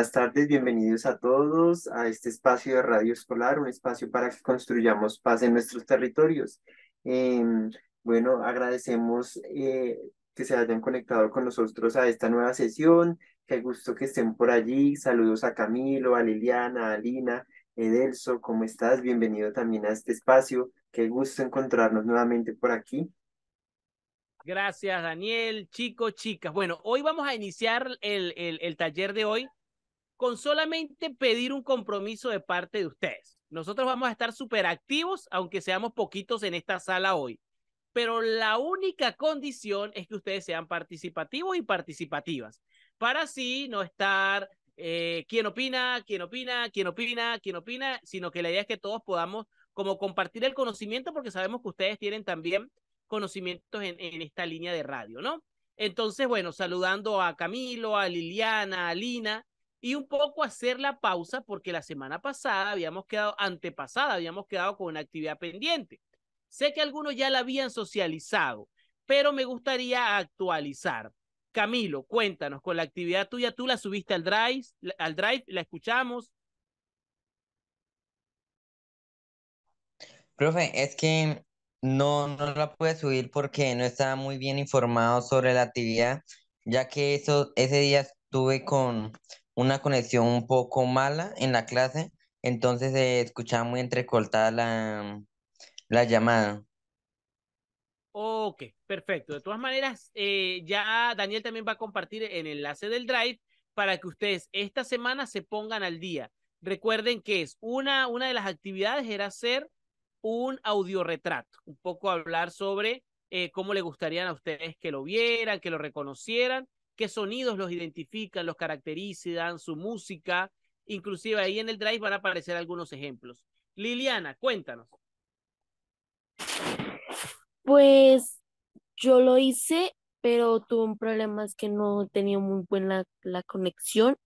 buenas tardes, bienvenidos a todos a este espacio de Radio Escolar, un espacio para que construyamos paz en nuestros territorios. Em, bueno, agradecemos eh, que se hayan conectado con nosotros a esta nueva sesión, qué gusto que estén por allí. Saludos a Camilo, a Liliana, a Lina, Edelso, ¿cómo estás? Bienvenido también a este espacio. Qué gusto encontrarnos nuevamente por aquí. Gracias, Daniel. Chicos, chicas. Bueno, hoy vamos a iniciar el, el, el, taller de hoy con solamente pedir un compromiso de parte de ustedes. Nosotros vamos a estar súper activos, aunque seamos poquitos en esta sala hoy. Pero la única condición es que ustedes sean participativos y participativas, para así no estar eh, quién opina, quién opina, quién opina, quién opina, sino que la idea es que todos podamos como compartir el conocimiento porque sabemos que ustedes tienen también conocimientos en, en esta línea de radio, ¿no? Entonces, bueno, saludando a Camilo, a Liliana, a Lina, y un poco hacer la pausa porque la semana pasada habíamos quedado, antepasada, habíamos quedado con una actividad pendiente. Sé que algunos ya la habían socializado, pero me gustaría actualizar. Camilo, cuéntanos, con la actividad tuya, tú la subiste al Drive, al Drive, la escuchamos. Profe, es que no, no la pude subir porque no estaba muy bien informado sobre la actividad, ya que eso, ese día estuve con una conexión un poco mala en la clase, entonces se escuchaba muy entrecortada la, la llamada. Ok, perfecto. De todas maneras, eh, ya Daniel también va a compartir el enlace del Drive para que ustedes esta semana se pongan al día. Recuerden que es una, una de las actividades era hacer un audiorretrato, un poco hablar sobre eh, cómo le gustarían a ustedes que lo vieran, que lo reconocieran, qué sonidos los identifican, los caracterizan, su música. Inclusive ahí en el Drive van a aparecer algunos ejemplos. Liliana, cuéntanos. Pues yo lo hice, pero tuve un problema, es que no tenía muy buena la conexión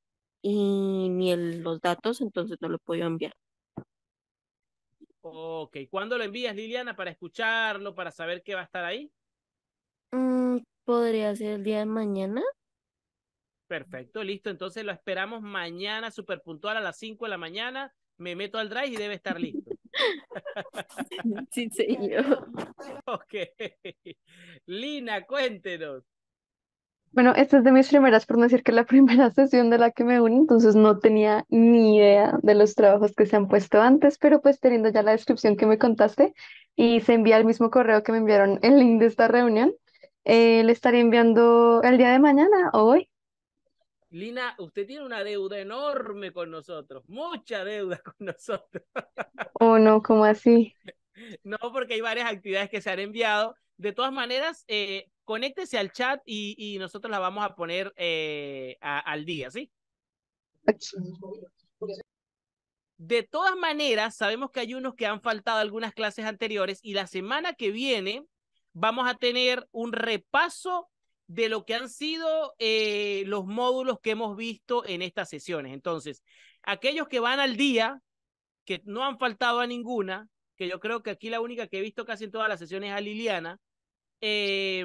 y ni el, los datos, entonces no lo puedo enviar. Ok, ¿cuándo lo envías, Liliana, para escucharlo, para saber qué va a estar ahí? Mm, Podría ser el día de mañana. Perfecto, listo. Entonces lo esperamos mañana, súper puntual a las 5 de la mañana. Me meto al drive y debe estar listo. Sí, señor. Ok. Lina, cuéntenos. Bueno, esta es de mis primeras, por no decir que la primera sesión de la que me uní, entonces no tenía ni idea de los trabajos que se han puesto antes, pero pues teniendo ya la descripción que me contaste y se envía el mismo correo que me enviaron el link de esta reunión, eh, le estaría enviando el día de mañana o hoy. Lina, usted tiene una deuda enorme con nosotros, mucha deuda con nosotros. ¿O no? ¿Cómo así? No, porque hay varias actividades que se han enviado. De todas maneras, eh, conéctese al chat y, y, nosotros la vamos a poner eh, a, al día, ¿sí? De todas maneras, sabemos que hay unos que han faltado algunas clases anteriores y la semana que viene vamos a tener un repaso de lo que han sido eh, los módulos que hemos visto en estas sesiones. Entonces, aquellos que van al día, que no han faltado a ninguna, que yo creo que aquí la única que he visto casi en todas las sesiones es a Liliana, eh,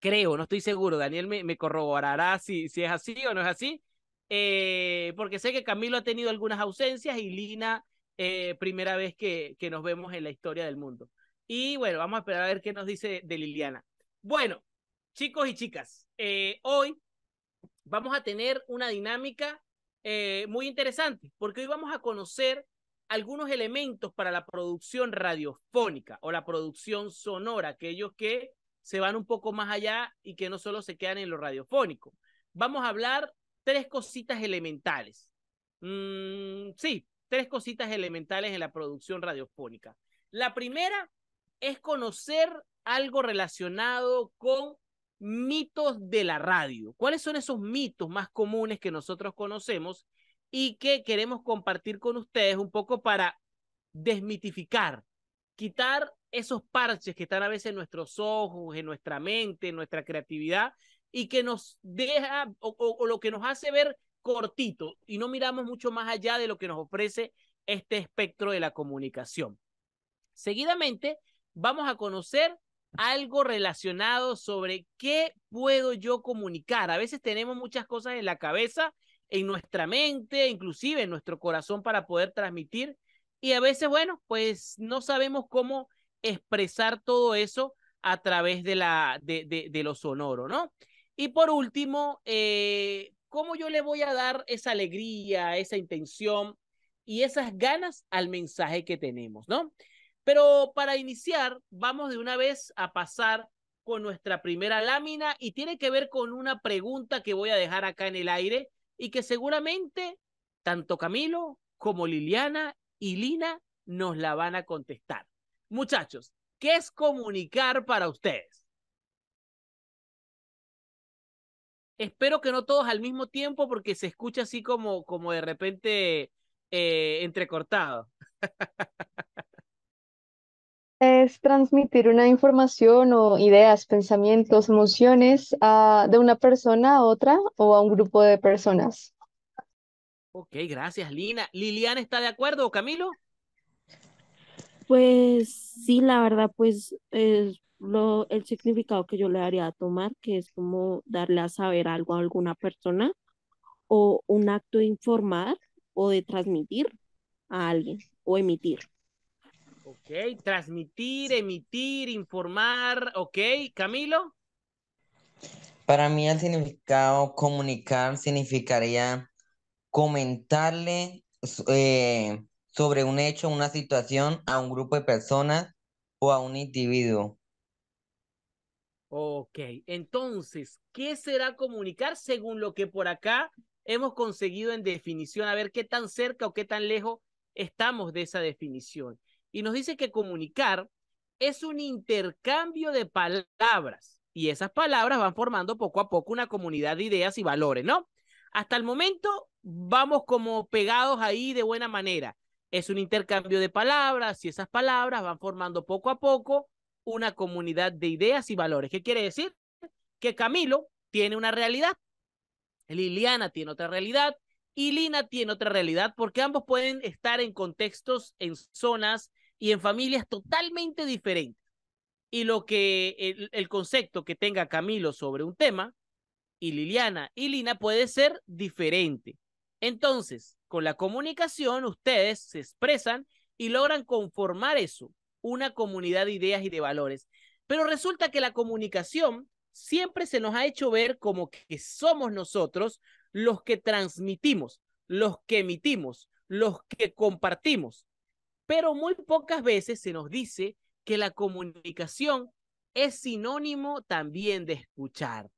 creo, no estoy seguro, Daniel me, me corroborará si, si, es así o no es así, eh, porque sé que Camilo ha tenido algunas ausencias y Lina, eh, primera vez que, que nos vemos en la historia del mundo. Y bueno, vamos a esperar a ver qué nos dice de Liliana. Bueno, chicos y chicas, eh, hoy vamos a tener una dinámica eh, muy interesante, porque hoy vamos a conocer algunos elementos para la producción radiofónica o la producción sonora, aquellos que se van un poco más allá y que no solo se quedan en lo radiofónico. Vamos a hablar tres cositas elementales. Mm, sí, tres cositas elementales en la producción radiofónica. La primera es conocer algo relacionado con mitos de la radio. ¿Cuáles son esos mitos más comunes que nosotros conocemos y que queremos compartir con ustedes un poco para desmitificar, quitar esos parches que están a veces en nuestros ojos, en nuestra mente, en nuestra creatividad y que nos deja o, o, o lo que nos hace ver cortito y no miramos mucho más allá de lo que nos ofrece este espectro de la comunicación. Seguidamente, vamos a conocer algo relacionado sobre qué puedo yo comunicar. A veces tenemos muchas cosas en la cabeza en nuestra mente, inclusive en nuestro corazón para poder transmitir. Y a veces, bueno, pues no sabemos cómo expresar todo eso a través de, la, de, de, de lo sonoro, ¿no? Y por último, eh, ¿cómo yo le voy a dar esa alegría, esa intención y esas ganas al mensaje que tenemos, ¿no? Pero para iniciar, vamos de una vez a pasar con nuestra primera lámina y tiene que ver con una pregunta que voy a dejar acá en el aire y que seguramente tanto Camilo como Liliana y Lina nos la van a contestar. Muchachos, ¿qué es comunicar para ustedes? Espero que no todos al mismo tiempo porque se escucha así como, como de repente eh, entrecortado. Es transmitir una información o ideas, pensamientos, emociones a, de una persona a otra o a un grupo de personas. Ok, gracias, Lina. ¿Liliana está de acuerdo, Camilo? Pues sí, la verdad, pues es lo, el significado que yo le daría a tomar, que es como darle a saber algo a alguna persona o un acto de informar o de transmitir a alguien o emitir. Ok, transmitir, emitir, informar, ok, Camilo. Para mí el significado comunicar significaría comentarle eh, sobre un hecho, una situación a un grupo de personas o a un individuo. Ok, entonces, ¿qué será comunicar según lo que por acá hemos conseguido en definición? A ver qué tan cerca o qué tan lejos estamos de esa definición. Y nos dice que comunicar es un intercambio de palabras y esas palabras van formando poco a poco una comunidad de ideas y valores, ¿no? Hasta el momento vamos como pegados ahí de buena manera. Es un intercambio de palabras y esas palabras van formando poco a poco una comunidad de ideas y valores. ¿Qué quiere decir? Que Camilo tiene una realidad, Liliana tiene otra realidad y Lina tiene otra realidad porque ambos pueden estar en contextos, en zonas y en familias totalmente diferentes. Y lo que el, el concepto que tenga Camilo sobre un tema y Liliana y Lina puede ser diferente. Entonces, con la comunicación, ustedes se expresan y logran conformar eso, una comunidad de ideas y de valores. Pero resulta que la comunicación siempre se nos ha hecho ver como que somos nosotros los que transmitimos, los que emitimos, los que compartimos. Pero muy pocas veces se nos dice que la comunicación es sinónimo también de escuchar,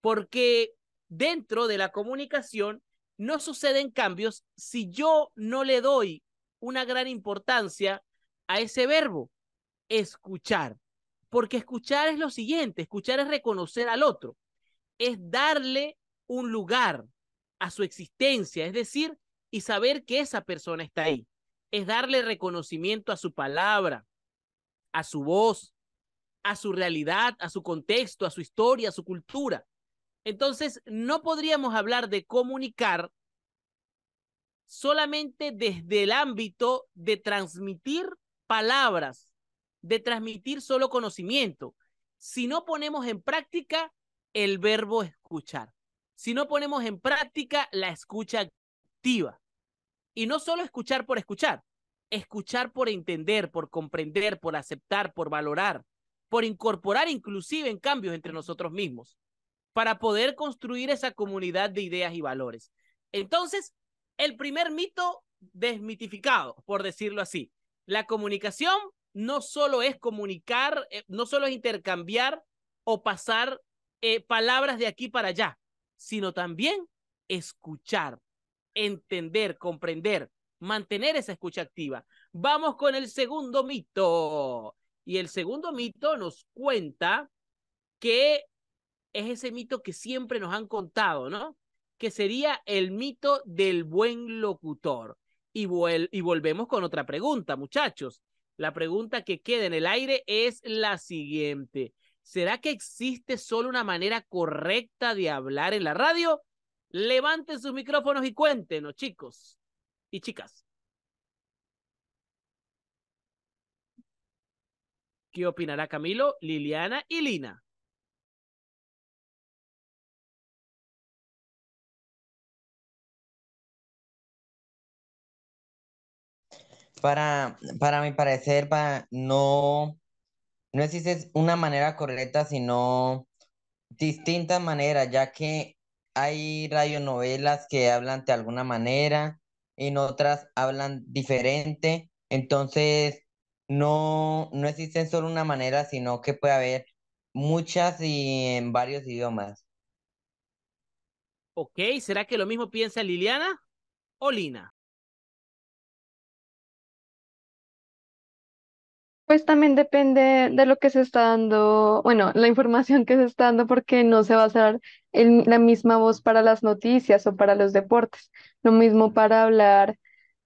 porque dentro de la comunicación no suceden cambios si yo no le doy una gran importancia a ese verbo, escuchar. Porque escuchar es lo siguiente, escuchar es reconocer al otro, es darle un lugar a su existencia, es decir, y saber que esa persona está ahí, es darle reconocimiento a su palabra, a su voz, a su realidad, a su contexto, a su historia, a su cultura. Entonces, no podríamos hablar de comunicar solamente desde el ámbito de transmitir palabras, de transmitir solo conocimiento, si no ponemos en práctica el verbo escuchar, si no ponemos en práctica la escucha activa. Y no solo escuchar por escuchar, escuchar por entender, por comprender, por aceptar, por valorar, por incorporar inclusive en cambios entre nosotros mismos, para poder construir esa comunidad de ideas y valores. Entonces, el primer mito desmitificado, por decirlo así, la comunicación no solo es comunicar, eh, no solo es intercambiar o pasar eh, palabras de aquí para allá, sino también escuchar, entender, comprender, mantener esa escucha activa. Vamos con el segundo mito. Y el segundo mito nos cuenta que es ese mito que siempre nos han contado, ¿no? Que sería el mito del buen locutor. Y, volvemos con otra pregunta, muchachos. La pregunta que queda en el aire es la siguiente. ¿Será que existe solo una manera correcta de hablar en la radio? Levanten sus micrófonos y cuéntenos, chicos y chicas. ¿Qué opinará Camilo, Liliana y Lina? Para, para mi parecer, para, no, no existe una manera correcta, sino distintas maneras, ya que hay radionovelas que hablan de alguna manera, en otras hablan diferente, entonces no, no existe solo una manera, sino que puede haber muchas y en varios idiomas. Ok, ¿será que lo mismo piensa Liliana o Lina? Pues también depende de lo que se está dando, bueno, la información que se está dando, porque no se va a usar el- la misma voz para las noticias o para los deportes, lo mismo para hablar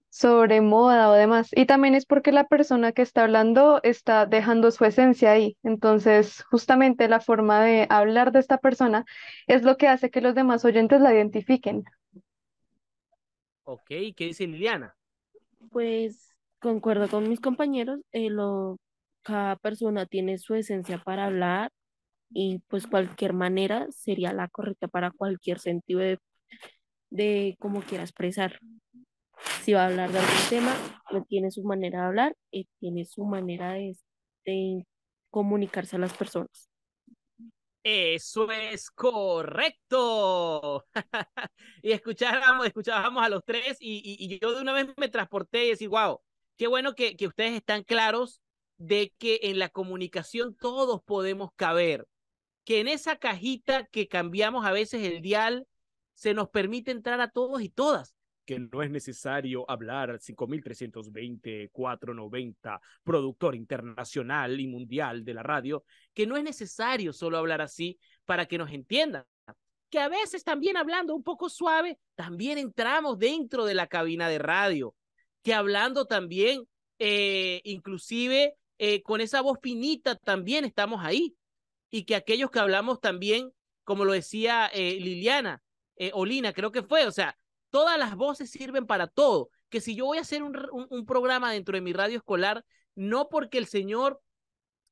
sobre moda o demás. Y también es porque la persona que está hablando está dejando su esencia ahí. Entonces, justamente la forma de hablar de esta persona es lo que hace que los demás oyentes la identifiquen. Ok, ¿qué dice Liliana? Pues concuerdo con mis compañeros, eh, lo, cada persona tiene su esencia para hablar y pues cualquier manera sería la correcta para cualquier sentido de, cómo quiera expresar. Si va a hablar de algún tema, pues tiene su manera de hablar y tiene su manera de, comunicarse a las personas. Eso es correcto. y escuchábamos, escuchábamos a los tres y, y, y, yo de una vez me transporté y decía, wow, qué bueno que, que ustedes están claros de que en la comunicación todos podemos caber, que en esa cajita que cambiamos a veces el dial se nos permite entrar a todos y todas que no es necesario hablar 5320, 490, productor internacional y mundial de la radio, que no es necesario solo hablar así para que nos entiendan. Que a veces también hablando un poco suave, también entramos dentro de la cabina de radio. Que hablando también, eh, inclusive eh, con esa voz finita, también estamos ahí. Y que aquellos que hablamos también, como lo decía eh, Liliana, Olina, creo que fue, o sea, todas las voces sirven para todo. Que si yo voy a hacer un, un, programa dentro de mi radio escolar, no porque el señor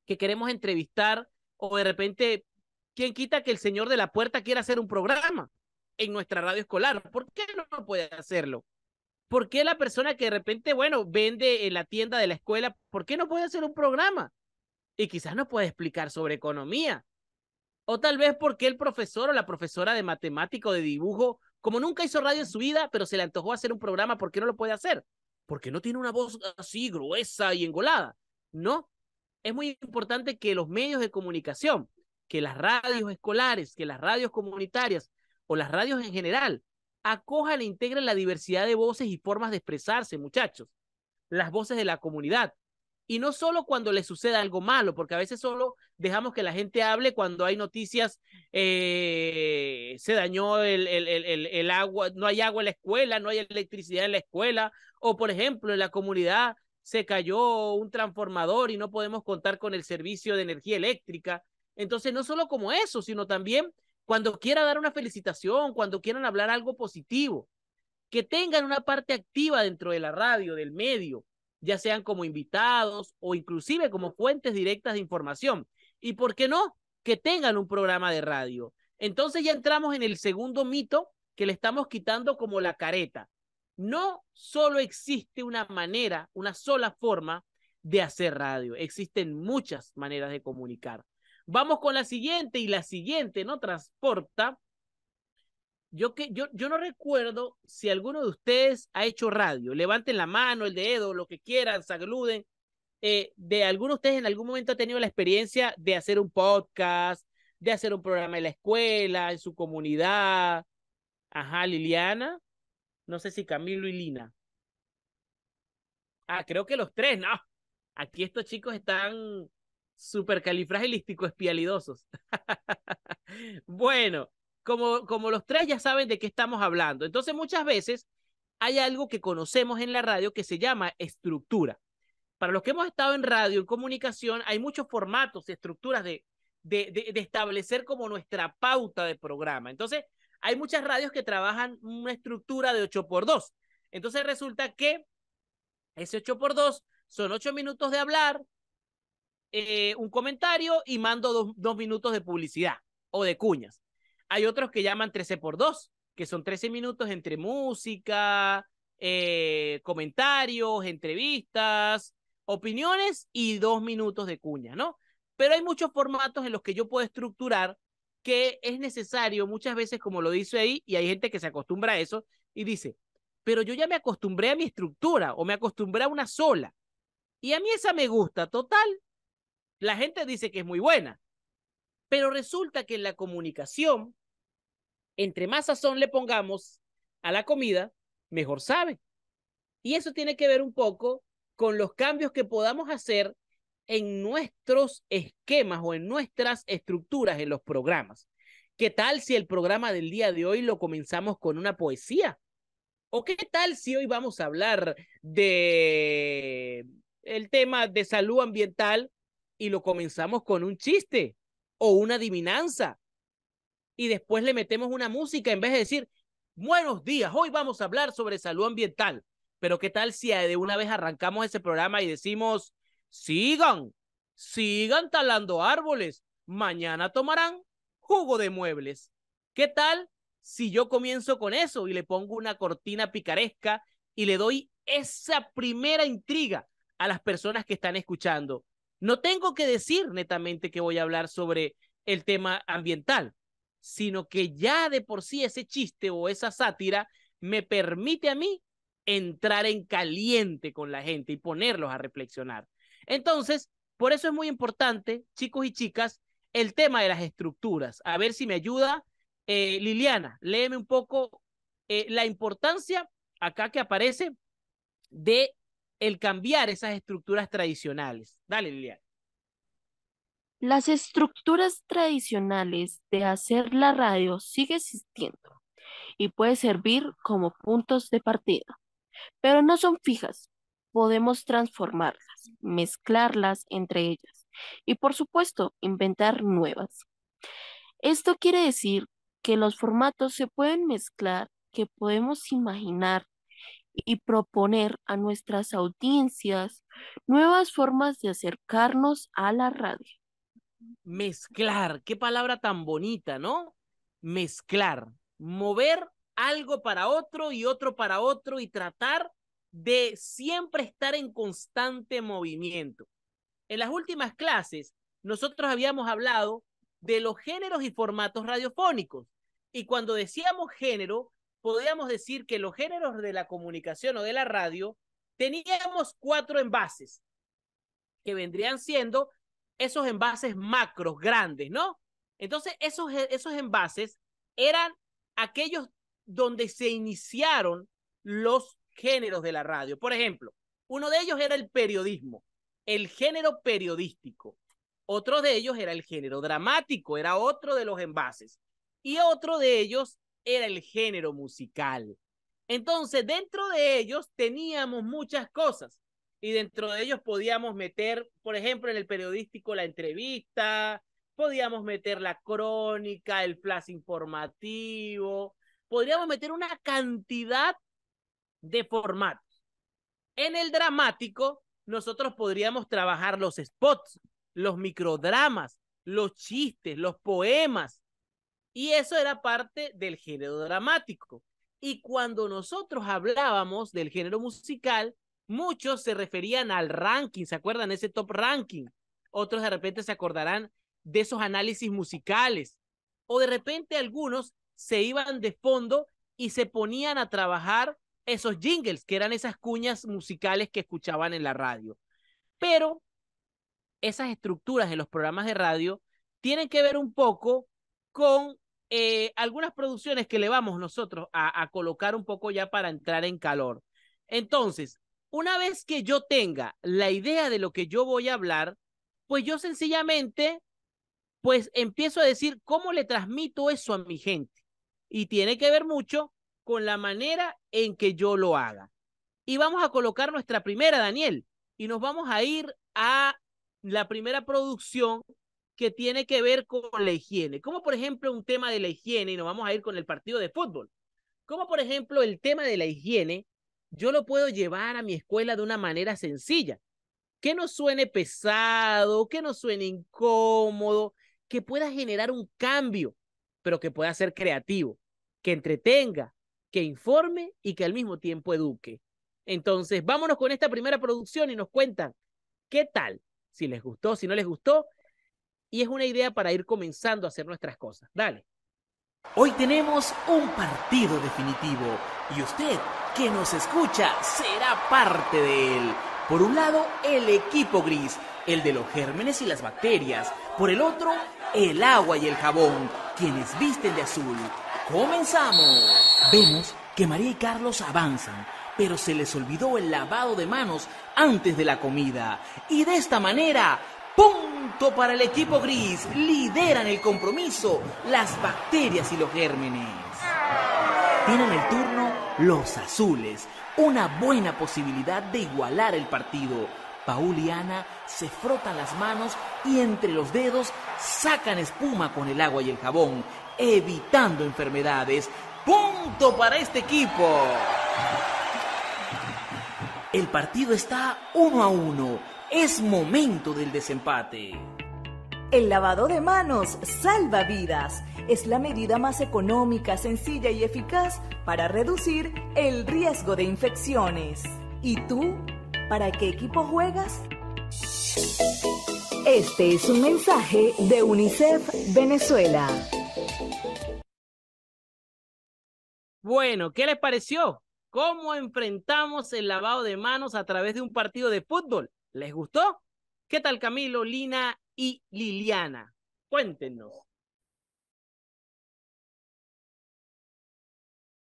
que queremos entrevistar o de repente, ¿quién quita que el señor de la puerta quiera hacer un programa en nuestra radio escolar? ¿Por qué no puede hacerlo? ¿Por qué la persona que de repente, bueno, vende en la tienda de la escuela, ¿por qué no puede hacer un programa? Y quizás no puede explicar sobre economía. O tal vez porque el profesor o la profesora de matemática o de dibujo como nunca hizo radio en su vida, pero se le antojó hacer un programa, ¿por qué no lo puede hacer? Porque no tiene una voz así gruesa y engolada. No. Es muy importante que los medios de comunicación, que las radios escolares, que las radios comunitarias o las radios en general, acojan e integren la diversidad de voces y formas de expresarse, muchachos. Las voces de la comunidad. Y no solo cuando le suceda algo malo, porque a veces solo dejamos que la gente hable cuando hay noticias, eh, se dañó el, el, el, el, agua, no hay agua en la escuela, no hay electricidad en la escuela, o por ejemplo en la comunidad se cayó un transformador y no podemos contar con el servicio de energía eléctrica. Entonces, no solo como eso, sino también cuando quiera dar una felicitación, cuando quieran hablar algo positivo, que tengan una parte activa dentro de la radio, del medio, ya sean como invitados o inclusive como fuentes directas de información. Y por qué no, que tengan un programa de radio. Entonces ya entramos en el segundo mito que le estamos quitando como la careta. No solo existe una manera, una sola forma de hacer radio, existen muchas maneras de comunicar. Vamos con la siguiente y la siguiente no transporta. Yo, que, yo, yo no recuerdo si alguno de ustedes ha hecho radio. Levanten la mano, el dedo, lo que quieran, saluden. Eh, de alguno de ustedes en algún momento ha tenido la experiencia de hacer un podcast, de hacer un programa en la escuela, en su comunidad. Ajá, Liliana. No sé si Camilo y Lina. Ah, creo que los tres, no. Aquí estos chicos están súper califragilísticos espialidosos. bueno, como, como los tres ya saben de qué estamos hablando. Entonces, muchas veces hay algo que conocemos en la radio que se llama estructura. Para los que hemos estado en radio, en comunicación, hay muchos formatos y estructuras de, de, de, de establecer como nuestra pauta de programa. Entonces, hay muchas radios que trabajan una estructura de 8x2. Entonces, resulta que ese 8x2 son 8 minutos de hablar, eh, un comentario y mando dos, dos minutos de publicidad o de cuñas. Hay otros que llaman 13 por 2, que son 13 minutos entre música, eh, comentarios, entrevistas, opiniones y dos minutos de cuña, ¿no? Pero hay muchos formatos en los que yo puedo estructurar que es necesario muchas veces, como lo dice ahí, y hay gente que se acostumbra a eso y dice, pero yo ya me acostumbré a mi estructura o me acostumbré a una sola. Y a mí esa me gusta, total. La gente dice que es muy buena, pero resulta que en la comunicación, entre más sazón le pongamos a la comida, mejor sabe. Y eso tiene que ver un poco con los cambios que podamos hacer en nuestros esquemas o en nuestras estructuras en los programas. ¿Qué tal si el programa del día de hoy lo comenzamos con una poesía? ¿O qué tal si hoy vamos a hablar de el tema de salud ambiental y lo comenzamos con un chiste o una adivinanza? Y después le metemos una música en vez de decir, buenos días, hoy vamos a hablar sobre salud ambiental. Pero qué tal si de una vez arrancamos ese programa y decimos, sigan, sigan talando árboles, mañana tomarán jugo de muebles. ¿Qué tal si yo comienzo con eso y le pongo una cortina picaresca y le doy esa primera intriga a las personas que están escuchando? No tengo que decir netamente que voy a hablar sobre el tema ambiental, sino que ya de por sí ese chiste o esa sátira me permite a mí entrar en caliente con la gente y ponerlos a reflexionar. Entonces, por eso es muy importante, chicos y chicas, el tema de las estructuras. A ver si me ayuda eh, Liliana, léeme un poco eh, la importancia acá que aparece de el cambiar esas estructuras tradicionales. Dale, Liliana. Las estructuras tradicionales de hacer la radio sigue existiendo y puede servir como puntos de partida, pero no son fijas. Podemos transformarlas, mezclarlas entre ellas y por supuesto inventar nuevas. Esto quiere decir que los formatos se pueden mezclar, que podemos imaginar y proponer a nuestras audiencias nuevas formas de acercarnos a la radio. Mezclar, qué palabra tan bonita, ¿no? Mezclar, mover algo para otro y otro para otro y tratar de siempre estar en constante movimiento. En las últimas clases, nosotros habíamos hablado de los géneros y formatos radiofónicos. Y cuando decíamos género, podíamos decir que los géneros de la comunicación o de la radio teníamos cuatro envases, que vendrían siendo esos envases macros, grandes, ¿no? Entonces, esos, esos envases eran aquellos donde se iniciaron los géneros de la radio. Por ejemplo, uno de ellos era el periodismo, el género periodístico. Otro de ellos era el género dramático, era otro de los envases. Y otro de ellos era el género musical. Entonces, dentro de ellos teníamos muchas cosas. Y dentro de ellos podíamos meter, por ejemplo, en el periodístico la entrevista, podíamos meter la crónica, el flash informativo, podríamos meter una cantidad de formatos. En el dramático, nosotros podríamos trabajar los spots, los microdramas, los chistes, los poemas. Y eso era parte del género dramático. Y cuando nosotros hablábamos del género musical, muchos se referían al ranking, ¿se acuerdan? Ese top ranking. Otros de repente se acordarán de esos análisis musicales. O de repente algunos se iban de fondo y se ponían a trabajar esos jingles, que eran esas cuñas musicales que escuchaban en la radio. Pero esas estructuras en los programas de radio tienen que ver un poco con eh, algunas producciones que le vamos nosotros a, a colocar un poco ya para entrar en calor. Entonces, una vez que yo tenga la idea de lo que yo voy a hablar, pues yo sencillamente, pues empiezo a decir cómo le transmito eso a mi gente. Y tiene que ver mucho con la manera en que yo lo haga. Y vamos a colocar nuestra primera, Daniel, y nos vamos a ir a la primera producción que tiene que ver con la higiene, como por ejemplo un tema de la higiene, y nos vamos a ir con el partido de fútbol, como por ejemplo el tema de la higiene, yo lo puedo llevar a mi escuela de una manera sencilla, que no suene pesado, que no suene incómodo, que pueda generar un cambio, pero que pueda ser creativo, que entretenga, que informe y que al mismo tiempo eduque. Entonces, vámonos con esta primera producción y nos cuentan qué tal, si les gustó, si no les gustó, y es una idea para ir comenzando a hacer nuestras cosas. Dale. Hoy tenemos un partido definitivo y usted que nos escucha será parte de él. Por un lado, el equipo gris, el de los gérmenes y las bacterias. Por el otro, el agua y el jabón, quienes visten de azul. ¡Comenzamos! Vemos que María y Carlos avanzan, pero se les olvidó el lavado de manos antes de la comida. Y de esta manera, punto para el equipo gris. Lideran el compromiso las bacterias y los gérmenes. Tienen el turno los azules, una buena posibilidad de igualar el partido. Paul y Ana se frotan las manos y entre los dedos sacan espuma con el agua y el jabón, evitando enfermedades. Punto para este equipo. El partido está uno a uno. Es momento del desempate. El lavado de manos salva vidas. Es la medida más económica, sencilla y eficaz para reducir el riesgo de infecciones. ¿Y tú? ¿Para qué equipo juegas? Este es un mensaje de UNICEF Venezuela. Bueno, ¿qué les pareció? ¿Cómo enfrentamos el lavado de manos a través de un partido de fútbol? ¿Les gustó? ¿Qué tal Camilo, Lina y Liliana? Cuéntenos.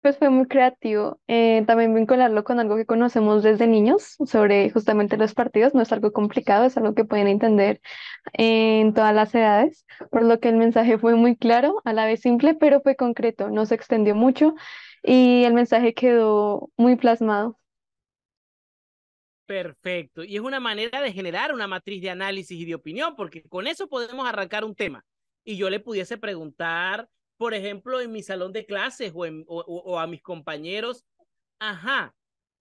Pues fue muy creativo. Eh, también vincularlo con algo que conocemos desde niños sobre justamente los partidos. No es algo complicado, es algo que pueden entender en todas las edades, por lo que el mensaje fue muy claro, a la vez simple, pero fue concreto, no se extendió mucho y el mensaje quedó muy plasmado. Perfecto. Y es una manera de generar una matriz de análisis y de opinión, porque con eso podemos arrancar un tema. Y yo le pudiese preguntar, por ejemplo, en mi salón de clases o, a mis compañeros, ajá,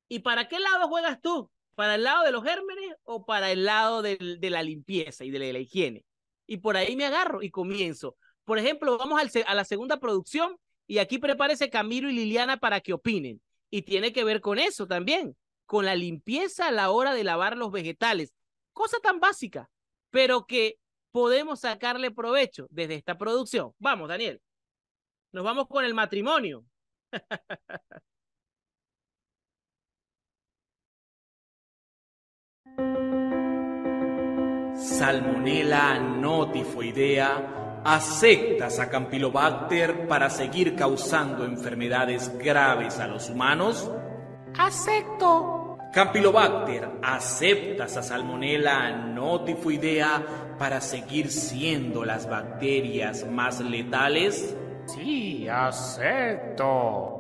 ¿y para qué lado juegas tú? ¿Para el lado de los gérmenes o para el lado de, la limpieza y de la, higiene? Y por ahí me agarro y comienzo. Por ejemplo, vamos a la segunda producción y aquí prepárese Camilo y Liliana para que opinen. Y tiene que ver con eso también con la limpieza a la hora de lavar los vegetales. Cosa tan básica, pero que podemos sacarle provecho desde esta producción. Vamos, Daniel. Nos vamos con el matrimonio. Salmonella notifoidea aceptas a Campylobacter para seguir causando enfermedades graves a los humanos? Acepto. Campylobacter, ¿aceptas a Salmonella notifoidea para seguir siendo las bacterias más letales? Sí, acepto.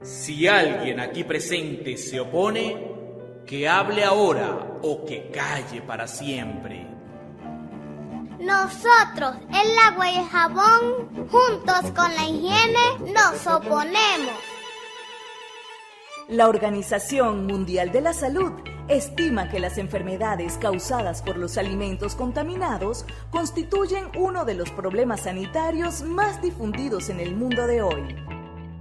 Si alguien aquí presente se opone, que hable ahora o que calle para siempre. Nosotros, el agua y el jabón, juntos con la higiene, nos oponemos. La Organización Mundial de la Salud estima que las enfermedades causadas por los alimentos contaminados constituyen uno de los problemas sanitarios más difundidos en el mundo de hoy.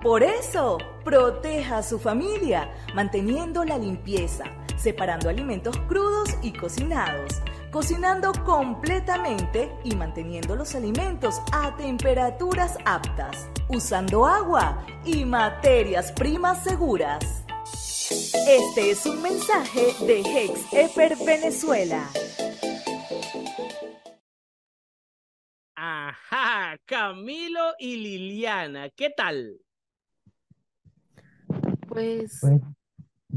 Por eso, proteja a su familia, manteniendo la limpieza, separando alimentos crudos y cocinados, cocinando completamente y manteniendo los alimentos a temperaturas aptas, usando agua y materias primas seguras. Este es un mensaje de Hex Eper Venezuela. Ajá, Camilo y Liliana, ¿qué tal? Pues, Pues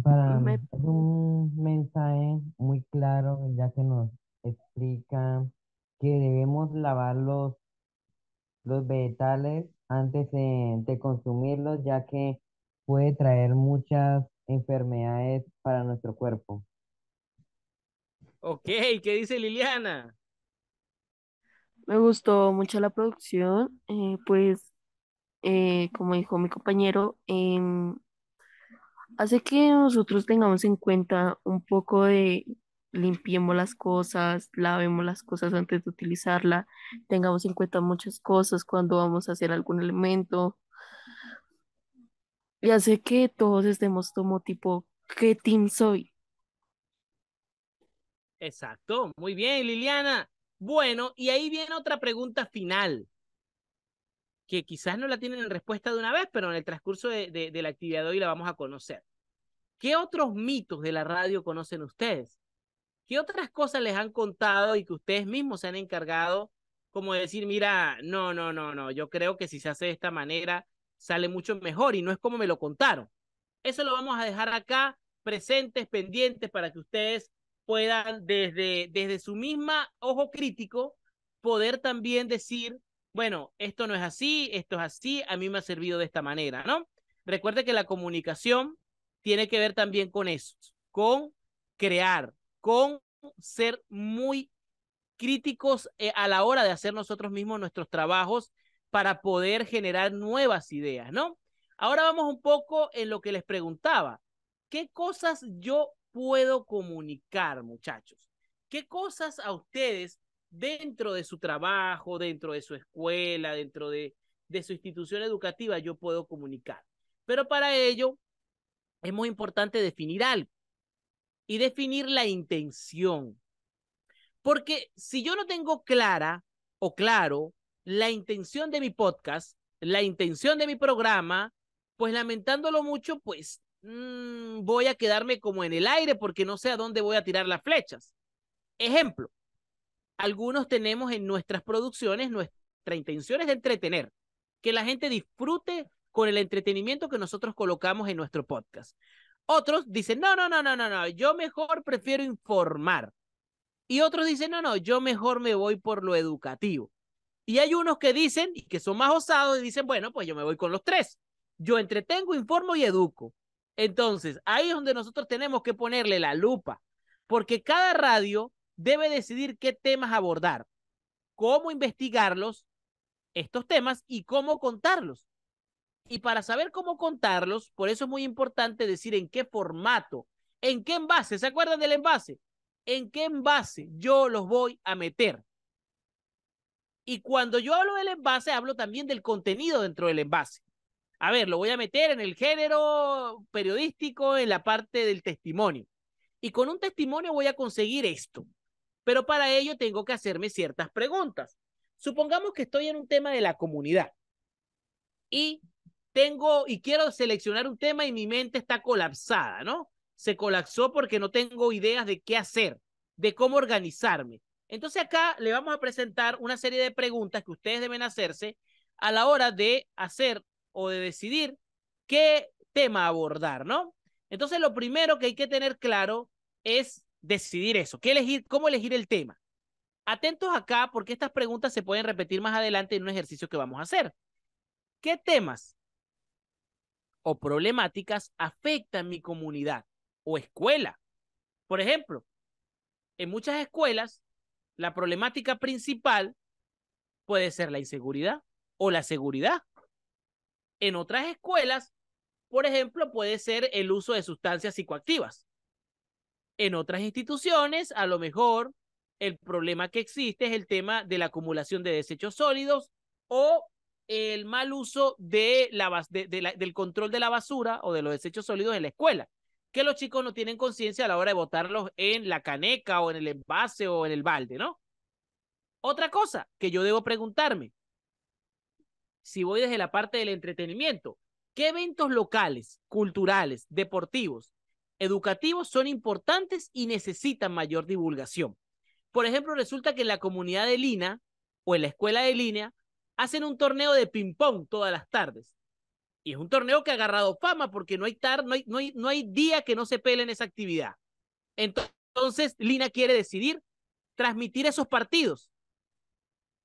para Me- mí es un mensaje muy claro, ya que nos explica que debemos lavar los, los vegetales antes de, de consumirlos, ya que puede traer muchas enfermedades para nuestro cuerpo. Ok, ¿qué dice Liliana? me gustó mucho la producción, eh, pues, eh, como dijo mi compañero, em, hace que nosotros tengamos en cuenta un poco de limpiemos las cosas, lavemos las cosas antes de utilizarla, tengamos en cuenta muchas cosas cuando vamos a hacer algún alimento. y hace que todos estemos como tipo, ¿qué team soy? Exacto, muy bien, Liliana. Bueno, y ahí viene otra pregunta final, que quizás no la tienen en respuesta de una vez, pero en el transcurso de, de, de la actividad de hoy la vamos a conocer. ¿Qué otros mitos de la radio conocen ustedes? ¿Qué otras cosas les han contado y que ustedes mismos se han encargado como de decir, mira, no, no, no, no, yo creo que si se hace de esta manera sale mucho mejor y no es como me lo contaron? Eso lo vamos a dejar acá presentes, pendientes, para que ustedes puedan desde, desde su misma ojo crítico poder también decir, bueno, esto no es así, esto es así, a mí me ha servido de esta manera, ¿no? Recuerde que la comunicación tiene que ver también con eso, con crear, con ser muy críticos eh, a la hora de hacer nosotros mismos nuestros trabajos para poder generar nuevas ideas, ¿no? Ahora vamos un poco en lo que les preguntaba. ¿Qué cosas yo puedo comunicar, muchachos? ¿Qué cosas a ustedes dentro de su trabajo, dentro de su escuela, dentro de, de su institución educativa yo puedo comunicar? Pero para ello es muy importante definir algo y definir la intención. Porque si yo no tengo clara o claro la intención de mi podcast, la intención de mi programa, pues lamentándolo mucho, pues mmm, voy a quedarme como en el aire porque no sé a dónde voy a tirar las flechas. Ejemplo, algunos tenemos en nuestras producciones nuestra intención es de entretener, que la gente disfrute con el entretenimiento que nosotros colocamos en nuestro podcast. Otros dicen, no, no, no, no, no, no, yo mejor prefiero informar. Y otros dicen, no, no, yo mejor me voy por lo educativo. Y hay unos que dicen, y que son más osados, y dicen, bueno, pues yo me voy con los tres. Yo entretengo, informo y educo. Entonces, ahí es donde nosotros tenemos que ponerle la lupa, porque cada radio debe decidir qué temas abordar, cómo investigarlos, estos temas, y cómo contarlos. Y para saber cómo contarlos, por eso es muy importante decir en qué formato, en qué envase, ¿se acuerdan del envase? ¿En qué envase yo los voy a meter? Y cuando yo hablo del envase, hablo también del contenido dentro del envase. A ver, lo voy a meter en el género periodístico, en la parte del testimonio. Y con un testimonio voy a conseguir esto. Pero para ello tengo que hacerme ciertas preguntas. Supongamos que estoy en un tema de la comunidad y tengo y quiero seleccionar un tema y mi mente está colapsada, ¿no? Se colapsó porque no tengo ideas de qué hacer, de cómo organizarme. Entonces acá le vamos a presentar una serie de preguntas que ustedes deben hacerse a la hora de hacer o de decidir qué tema abordar, ¿no? Entonces lo primero que hay que tener claro es decidir eso, qué elegir, cómo elegir el tema. Atentos acá porque estas preguntas se pueden repetir más adelante en un ejercicio que vamos a hacer. ¿Qué temas o problemáticas afectan mi comunidad o escuela. Por ejemplo, en muchas escuelas, la problemática principal puede ser la inseguridad o la seguridad. En otras escuelas, por ejemplo, puede ser el uso de sustancias psicoactivas. En otras instituciones, a lo mejor el problema que existe es el tema de la acumulación de desechos sólidos o el mal uso de la, de, de la, del control de la basura o de los desechos sólidos en la escuela, que los chicos no tienen conciencia a la hora de botarlos en la caneca o en el envase o en el balde, ¿no? Otra cosa que yo debo preguntarme, si voy desde la parte del entretenimiento, ¿qué eventos locales, culturales, deportivos, educativos son importantes y necesitan mayor divulgación? Por ejemplo, resulta que en la comunidad de Lina o en la escuela de línea hacen un torneo de ping-pong todas las tardes. Y es un torneo que ha agarrado fama porque no hay, no hay día que no se pele en esa actividad. Entonces, Lina quiere decidir transmitir esos partidos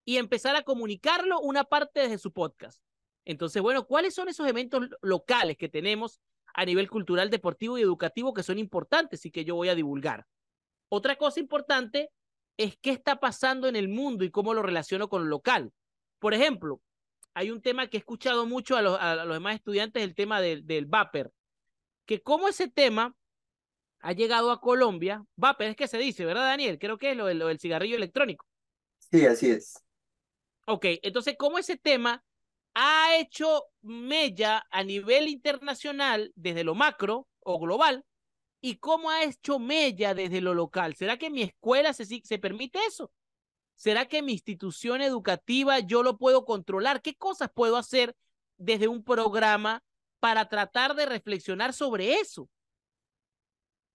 y empezar a comunicarlo una parte desde su podcast. Entonces, bueno, ¿cuáles son esos eventos locales que tenemos a nivel cultural, deportivo y educativo que son importantes y que yo voy a divulgar? Otra cosa importante es qué está pasando en el mundo y cómo lo relaciono con lo local. Por ejemplo, hay un tema que he escuchado mucho a los, a los demás estudiantes, el tema del, del vapor, que como ese tema ha llegado a Colombia, vapor es que se dice, ¿verdad, Daniel? Creo que es lo, lo del cigarrillo electrónico. Sí, así es. Ok, entonces, ¿cómo ese tema ha hecho mella a nivel internacional desde lo macro o global y cómo ha hecho mella desde lo local. ¿Será que mi escuela se, se permite eso? ¿Será que mi institución educativa yo lo puedo controlar? ¿Qué cosas puedo hacer desde un programa para tratar de reflexionar sobre eso?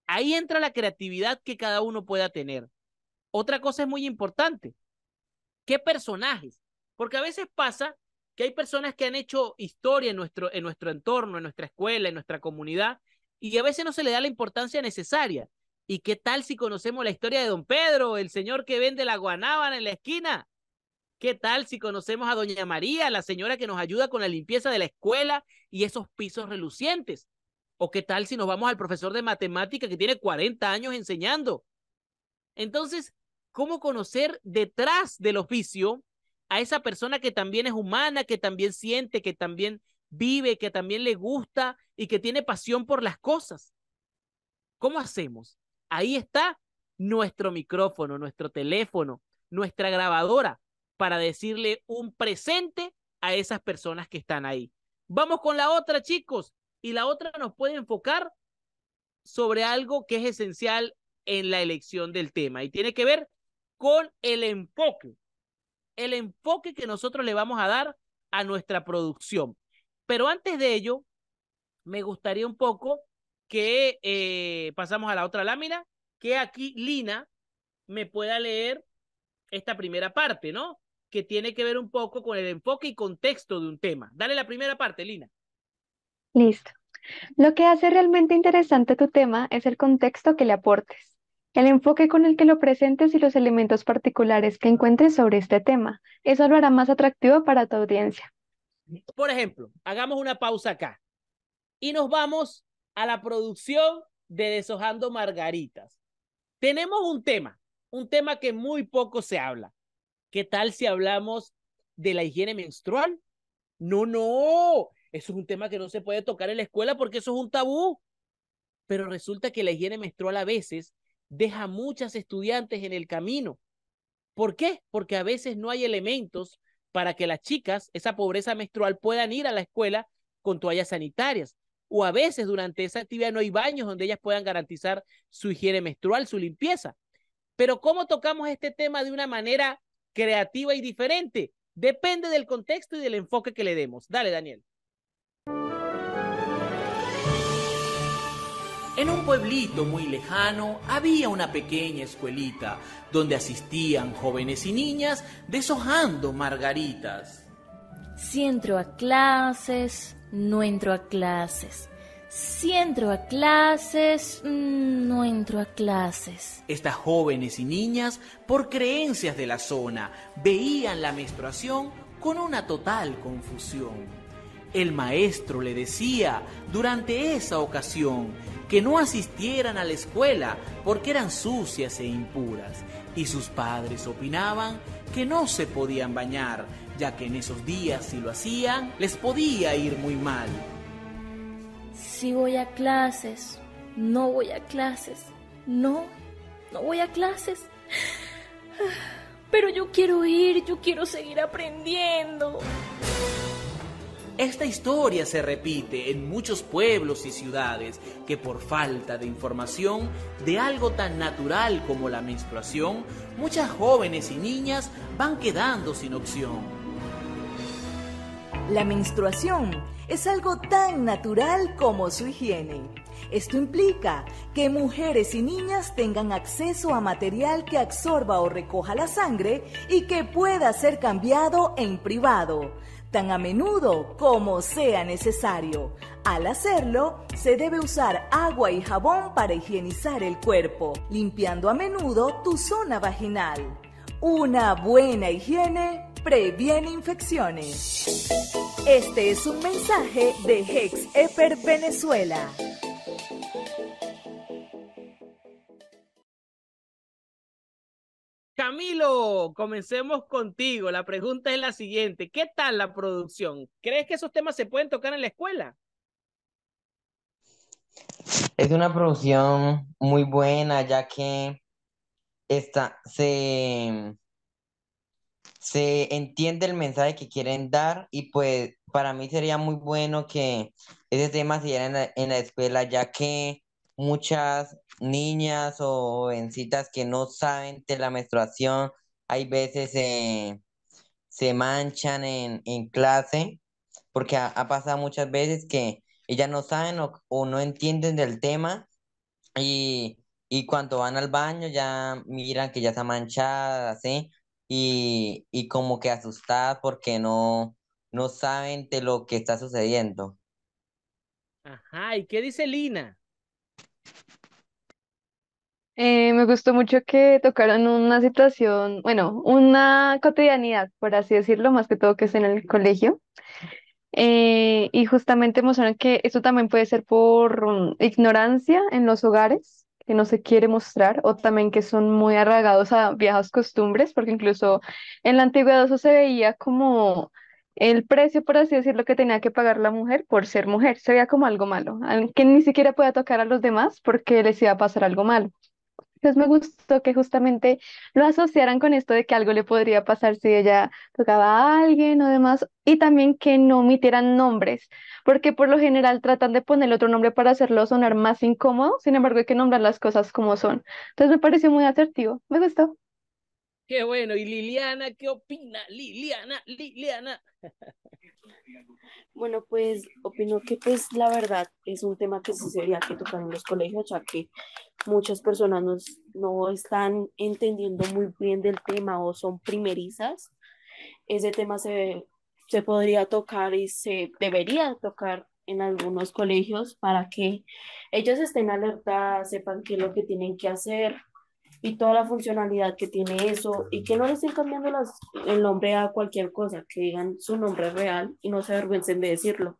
Ahí entra la creatividad que cada uno pueda tener. Otra cosa es muy importante. ¿Qué personajes? Porque a veces pasa que hay personas que han hecho historia en nuestro, en nuestro entorno, en nuestra escuela, en nuestra comunidad, y a veces no se le da la importancia necesaria. ¿Y qué tal si conocemos la historia de don Pedro, el señor que vende la guanábana en la esquina? ¿Qué tal si conocemos a doña María, la señora que nos ayuda con la limpieza de la escuela y esos pisos relucientes? ¿O qué tal si nos vamos al profesor de matemática que tiene 40 años enseñando? Entonces, ¿cómo conocer detrás del oficio a esa persona que también es humana, que también siente, que también vive, que también le gusta y que tiene pasión por las cosas? ¿Cómo hacemos? Ahí está nuestro micrófono, nuestro teléfono, nuestra grabadora para decirle un presente a esas personas que están ahí. Vamos con la otra, chicos y la otra nos puede enfocar sobre algo que es esencial en la elección del tema y tiene que ver con el enfoque, el enfoque que nosotros le vamos a dar a nuestra producción. Pero antes de ello, me gustaría un poco que eh, pasamos a la otra lámina, que aquí Lina me pueda leer esta primera parte, ¿no? Que tiene que ver un poco con el enfoque y contexto de un tema. Dale la primera parte, Lina. Listo. Lo que hace realmente interesante tu tema es el contexto que le aportes, el enfoque con el que lo presentes y los elementos particulares que encuentres sobre este tema. Eso lo hará más atractivo para tu audiencia. Por ejemplo, hagamos una pausa acá y nos vamos a la producción de Deshojando Margaritas. Tenemos un tema, un tema que muy poco se habla. ¿Qué tal si hablamos de la higiene menstrual? No, no, es un tema que no se puede tocar en la escuela porque eso es un tabú. Pero resulta que la higiene menstrual a veces deja muchas estudiantes en el camino. ¿Por qué? Porque a veces no hay elementos para que las chicas, esa pobreza menstrual, puedan ir a la escuela con toallas sanitarias. O a veces durante esa actividad no hay baños donde ellas puedan garantizar su higiene menstrual, su limpieza. Pero ¿cómo tocamos este tema de una manera creativa y diferente? Depende del contexto y del enfoque que le demos. Dale, Daniel. En un pueblito muy lejano había una pequeña escuelita donde asistían jóvenes y niñas deshojando margaritas. Si entro a clases, no entro a clases. Si entro a clases, mm, no entro a clases. Estas jóvenes y niñas, por creencias de la zona, veían la menstruación con una total confusión. El maestro le decía durante esa ocasión que no asistieran a la escuela porque eran sucias e impuras, y sus padres opinaban que no se podían bañar, ya que en esos días si lo hacían les podía ir muy mal. Si voy a clases, no voy a clases, no, no voy a clases. Pero yo quiero ir, yo quiero seguir aprendiendo. Esta historia se repite en muchos pueblos y ciudades que por falta de información de algo tan natural como la menstruación, muchas jóvenes y niñas van quedando sin opción. La menstruación es algo tan natural como su higiene. Esto implica que mujeres y niñas tengan acceso a material que absorba o recoja la sangre y que pueda ser cambiado en privado tan a menudo como sea necesario. Al hacerlo, se debe usar agua y jabón para higienizar el cuerpo, limpiando a menudo tu zona vaginal. Una buena higiene previene infecciones. Este es un mensaje de Hex Eper Venezuela. Camilo, comencemos contigo. La pregunta es la siguiente. ¿Qué tal la producción? ¿Crees que esos temas se pueden tocar en la escuela? Es una producción muy buena, ya que esta, se, se entiende el mensaje que quieren dar y pues para mí sería muy bueno que ese tema se diera en la, en la escuela, ya que muchas niñas o jovencitas que no saben de la menstruación, hay veces eh, se manchan en, en clase, porque ha, ha pasado muchas veces que ellas no saben o, o no entienden del tema y, y cuando van al baño ya miran que ya está manchada, así, y, y como que asustadas porque no, no saben de lo que está sucediendo. Ajá, ¿y qué dice Lina? Eh, me gustó mucho que tocaron una situación, bueno, una cotidianidad, por así decirlo, más que todo que es en el colegio. Eh, y justamente mostraron que esto también puede ser por mm, ignorancia en los hogares, que no se quiere mostrar, o también que son muy arraigados a viejas costumbres, porque incluso en la antigüedad eso se veía como el precio, por así decirlo, que tenía que pagar la mujer por ser mujer, se veía como algo malo, al- que ni siquiera podía tocar a los demás porque les iba a pasar algo malo. Entonces me gustó que justamente lo asociaran con esto de que algo le podría pasar si ella tocaba a alguien o demás, y también que no omitieran nombres, porque por lo general tratan de poner otro nombre para hacerlo sonar más incómodo, sin embargo hay que nombrar las cosas como son. Entonces me pareció muy asertivo, me gustó. Qué bueno, ¿y Liliana qué opina? Liliana, Liliana. Bueno, pues opino que pues la verdad es un tema que sí sería que tocar en los colegios, ya que muchas personas no, no están entendiendo muy bien del tema o son primerizas. Ese tema se, se podría tocar y se debería tocar en algunos colegios para que ellos estén alerta, sepan qué es lo que tienen que hacer y toda la funcionalidad que tiene eso y que no le estén cambiando las, el nombre a cualquier cosa, que digan su nombre real y no se avergüencen de decirlo.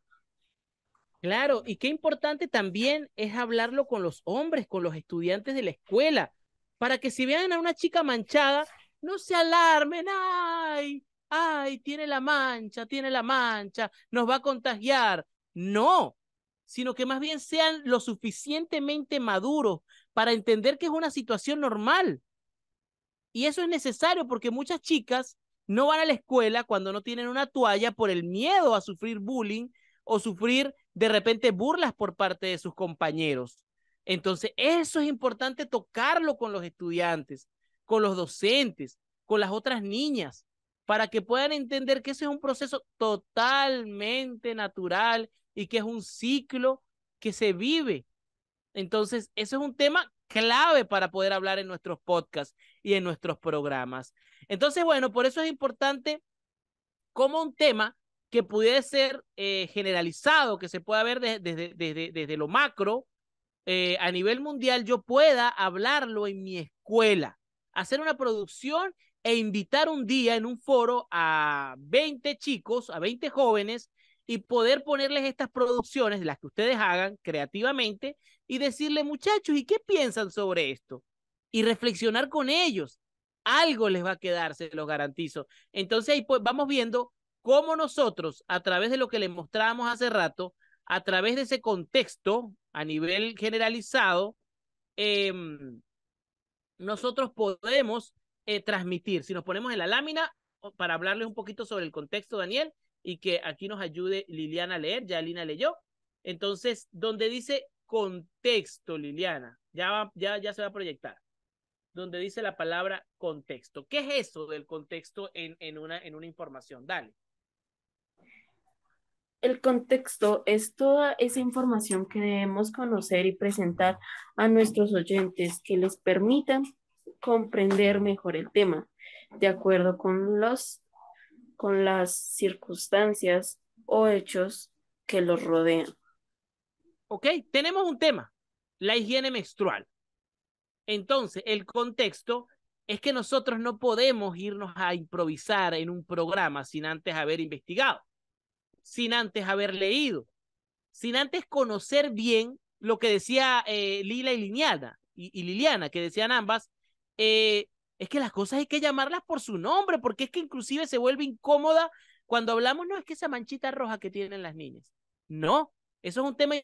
Claro, y qué importante también es hablarlo con los hombres, con los estudiantes de la escuela, para que si vean a una chica manchada, no se alarmen, ay, ay, tiene la mancha, tiene la mancha, nos va a contagiar. No, sino que más bien sean lo suficientemente maduros para entender que es una situación normal. Y eso es necesario porque muchas chicas no van a la escuela cuando no tienen una toalla por el miedo a sufrir bullying o sufrir de repente burlas por parte de sus compañeros. Entonces, eso es importante tocarlo con los estudiantes, con los docentes, con las otras niñas, para que puedan entender que ese es un proceso totalmente natural y que es un ciclo que se vive. Entonces, eso es un tema clave para poder hablar en nuestros podcasts y en nuestros programas. Entonces, bueno, por eso es importante como un tema que pudiera ser eh, generalizado, que se pueda ver desde, desde, desde, desde lo macro eh, a nivel mundial, yo pueda hablarlo en mi escuela, hacer una producción e invitar un día en un foro a 20 chicos, a 20 jóvenes y poder ponerles estas producciones, las que ustedes hagan creativamente, y decirle, muchachos, ¿y qué piensan sobre esto? Y reflexionar con ellos. Algo les va a quedar, se los garantizo. Entonces ahí pues vamos viendo cómo nosotros, a través de lo que les mostrábamos hace rato, a través de ese contexto a nivel generalizado, eh, nosotros podemos eh, transmitir. Si nos ponemos en la lámina, para hablarles un poquito sobre el contexto, Daniel, y que aquí nos ayude Liliana a leer, ya Lina leyó. Entonces, donde dice contexto, Liliana, ya, va, ya, ya se va a proyectar, donde dice la palabra contexto. ¿Qué es eso del contexto en, en, una, en una información? Dale. El contexto es toda esa información que debemos conocer y presentar a nuestros oyentes que les permitan comprender mejor el tema, de acuerdo con los con las circunstancias o hechos que los rodean. Ok, tenemos un tema, la higiene menstrual. Entonces, el contexto es que nosotros no podemos irnos a improvisar en un programa sin antes haber investigado, sin antes haber leído, sin antes conocer bien lo que decía eh, Lila y Liliana, y, Liliana, que decían ambas, eh, es que las cosas hay que llamarlas por su nombre, porque es que inclusive se vuelve incómoda cuando hablamos, no es que esa manchita roja que tienen las niñas. No, eso es un tema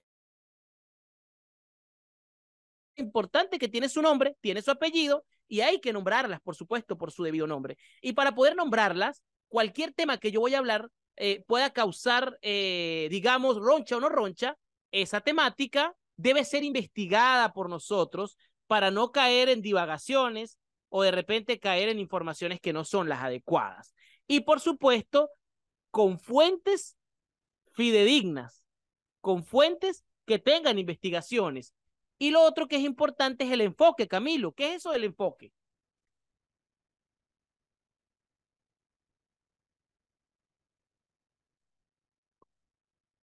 importante que tiene su nombre, tiene su apellido y hay que nombrarlas, por supuesto, por su debido nombre. Y para poder nombrarlas, cualquier tema que yo voy a hablar eh, pueda causar, eh, digamos, roncha o no roncha, esa temática debe ser investigada por nosotros para no caer en divagaciones o de repente caer en informaciones que no son las adecuadas. Y por supuesto, con fuentes fidedignas, con fuentes que tengan investigaciones. Y lo otro que es importante es el enfoque, Camilo. ¿Qué es eso del enfoque?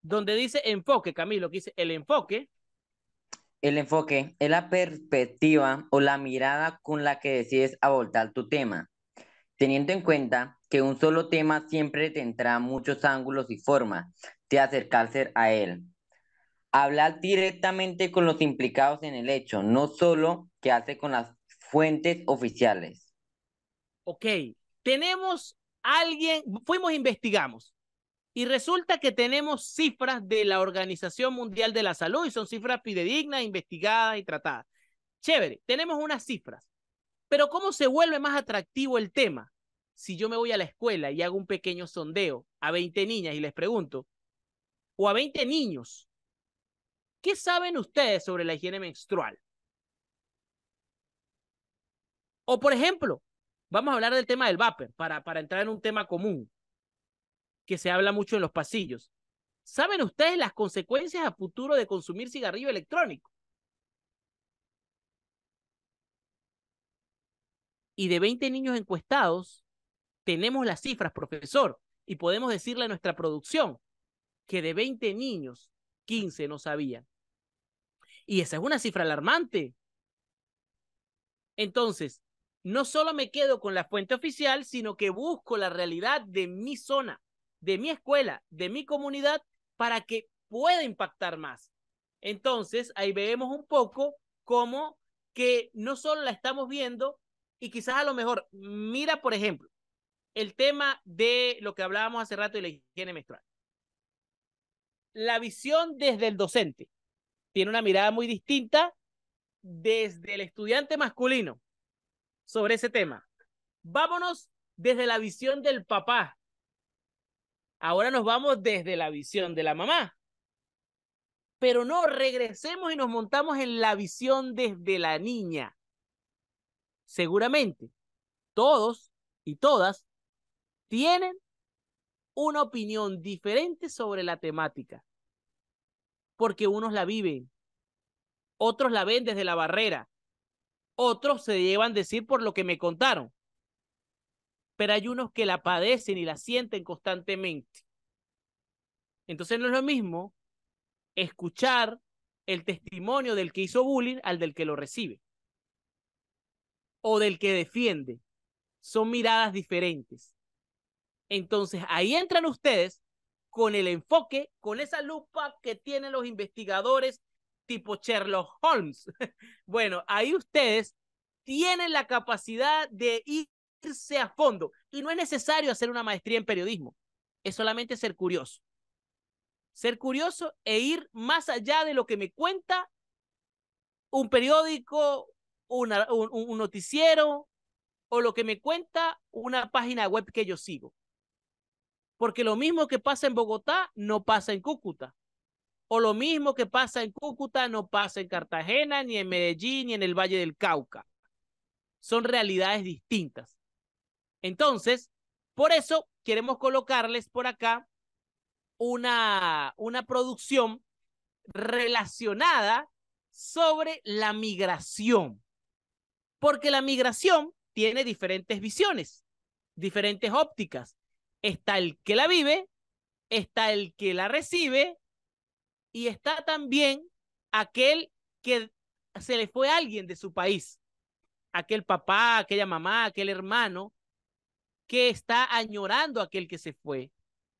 Donde dice enfoque, Camilo, que dice el enfoque. El enfoque es la perspectiva o la mirada con la que decides abordar tu tema, teniendo en cuenta que un solo tema siempre tendrá muchos ángulos y formas de acercarse a él. Hablar directamente con los implicados en el hecho, no solo que hace con las fuentes oficiales. Ok, tenemos alguien, fuimos e investigamos y resulta que tenemos cifras de la Organización Mundial de la Salud y son cifras fidedignas, investigadas y tratadas. Chévere, tenemos unas cifras. Pero ¿cómo se vuelve más atractivo el tema? Si yo me voy a la escuela y hago un pequeño sondeo a 20 niñas y les pregunto, o a 20 niños, ¿qué saben ustedes sobre la higiene menstrual? O por ejemplo, vamos a hablar del tema del vapor para, para entrar en un tema común que se habla mucho en los pasillos. ¿Saben ustedes las consecuencias a futuro de consumir cigarrillo electrónico? Y de 20 niños encuestados, tenemos las cifras, profesor, y podemos decirle a nuestra producción que de 20 niños, 15 no sabían. Y esa es una cifra alarmante. Entonces, no solo me quedo con la fuente oficial, sino que busco la realidad de mi zona de mi escuela, de mi comunidad, para que pueda impactar más. Entonces, ahí vemos un poco cómo que no solo la estamos viendo y quizás a lo mejor, mira, por ejemplo, el tema de lo que hablábamos hace rato de la higiene menstrual. La visión desde el docente tiene una mirada muy distinta desde el estudiante masculino sobre ese tema. Vámonos desde la visión del papá, Ahora nos vamos desde la visión de la mamá. Pero no, regresemos y nos montamos en la visión desde la niña. Seguramente, todos y todas tienen una opinión diferente sobre la temática. Porque unos la viven, otros la ven desde la barrera, otros se llevan decir por lo que me contaron pero hay unos que la padecen y la sienten constantemente. Entonces no es lo mismo escuchar el testimonio del que hizo bullying al del que lo recibe o del que defiende. Son miradas diferentes. Entonces ahí entran ustedes con el enfoque, con esa lupa que tienen los investigadores tipo Sherlock Holmes. bueno, ahí ustedes tienen la capacidad de ir a fondo. Y no es necesario hacer una maestría en periodismo, es solamente ser curioso. Ser curioso e ir más allá de lo que me cuenta un periódico, un, un noticiero o lo que me cuenta una página web que yo sigo. Porque lo mismo que pasa en Bogotá no pasa en Cúcuta. O lo mismo que pasa en Cúcuta no pasa en Cartagena, ni en Medellín, ni en el Valle del Cauca. Son realidades distintas. Entonces, por eso queremos colocarles por acá una, una producción relacionada sobre la migración. Porque la migración tiene diferentes visiones, diferentes ópticas. Está el que la vive, está el que la recibe y está también aquel que se le fue a alguien de su país, aquel papá, aquella mamá, aquel hermano que está añorando a aquel que se fue.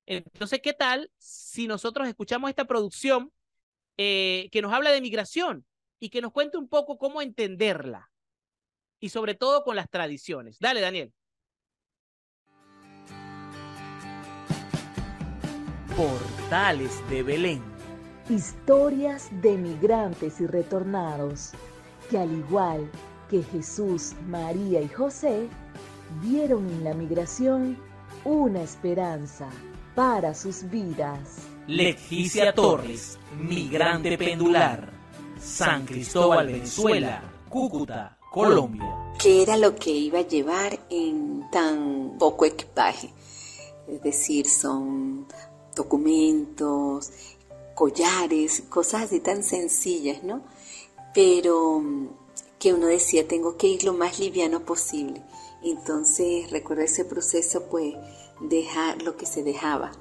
Entonces, ¿qué tal si nosotros escuchamos esta producción eh, que nos habla de migración y que nos cuente un poco cómo entenderla? Y sobre todo con las tradiciones. Dale, Daniel. Portales de Belén. Historias de migrantes y retornados, que al igual que Jesús, María y José, vieron en la migración una esperanza para sus vidas. Leticia Torres, migrante pendular. San Cristóbal, Venezuela. Cúcuta, Colombia. ¿Qué era lo que iba a llevar en tan poco equipaje? Es decir, son documentos, collares, cosas así tan sencillas, ¿no? Pero mm, que uno decía, tengo que ir lo más liviano posible. Entonces, recuerdo ese proceso, pues, dejar lo que se dejaba,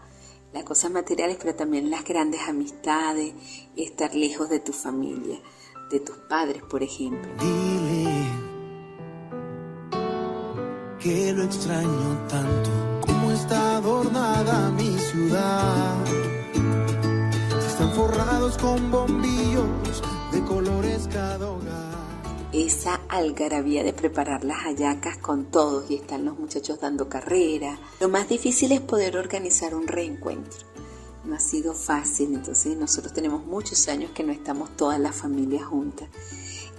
las cosas materiales, pero también las grandes amistades, estar lejos de tu familia, de tus padres, por ejemplo. Dile que lo extraño tanto, como está adornada mi ciudad. están forrados con bombillos de colores cada hogar esa algarabía de preparar las hallacas con todos y están los muchachos dando carrera. Lo más difícil es poder organizar un reencuentro. No ha sido fácil, entonces nosotros tenemos muchos años que no estamos todas las familias juntas.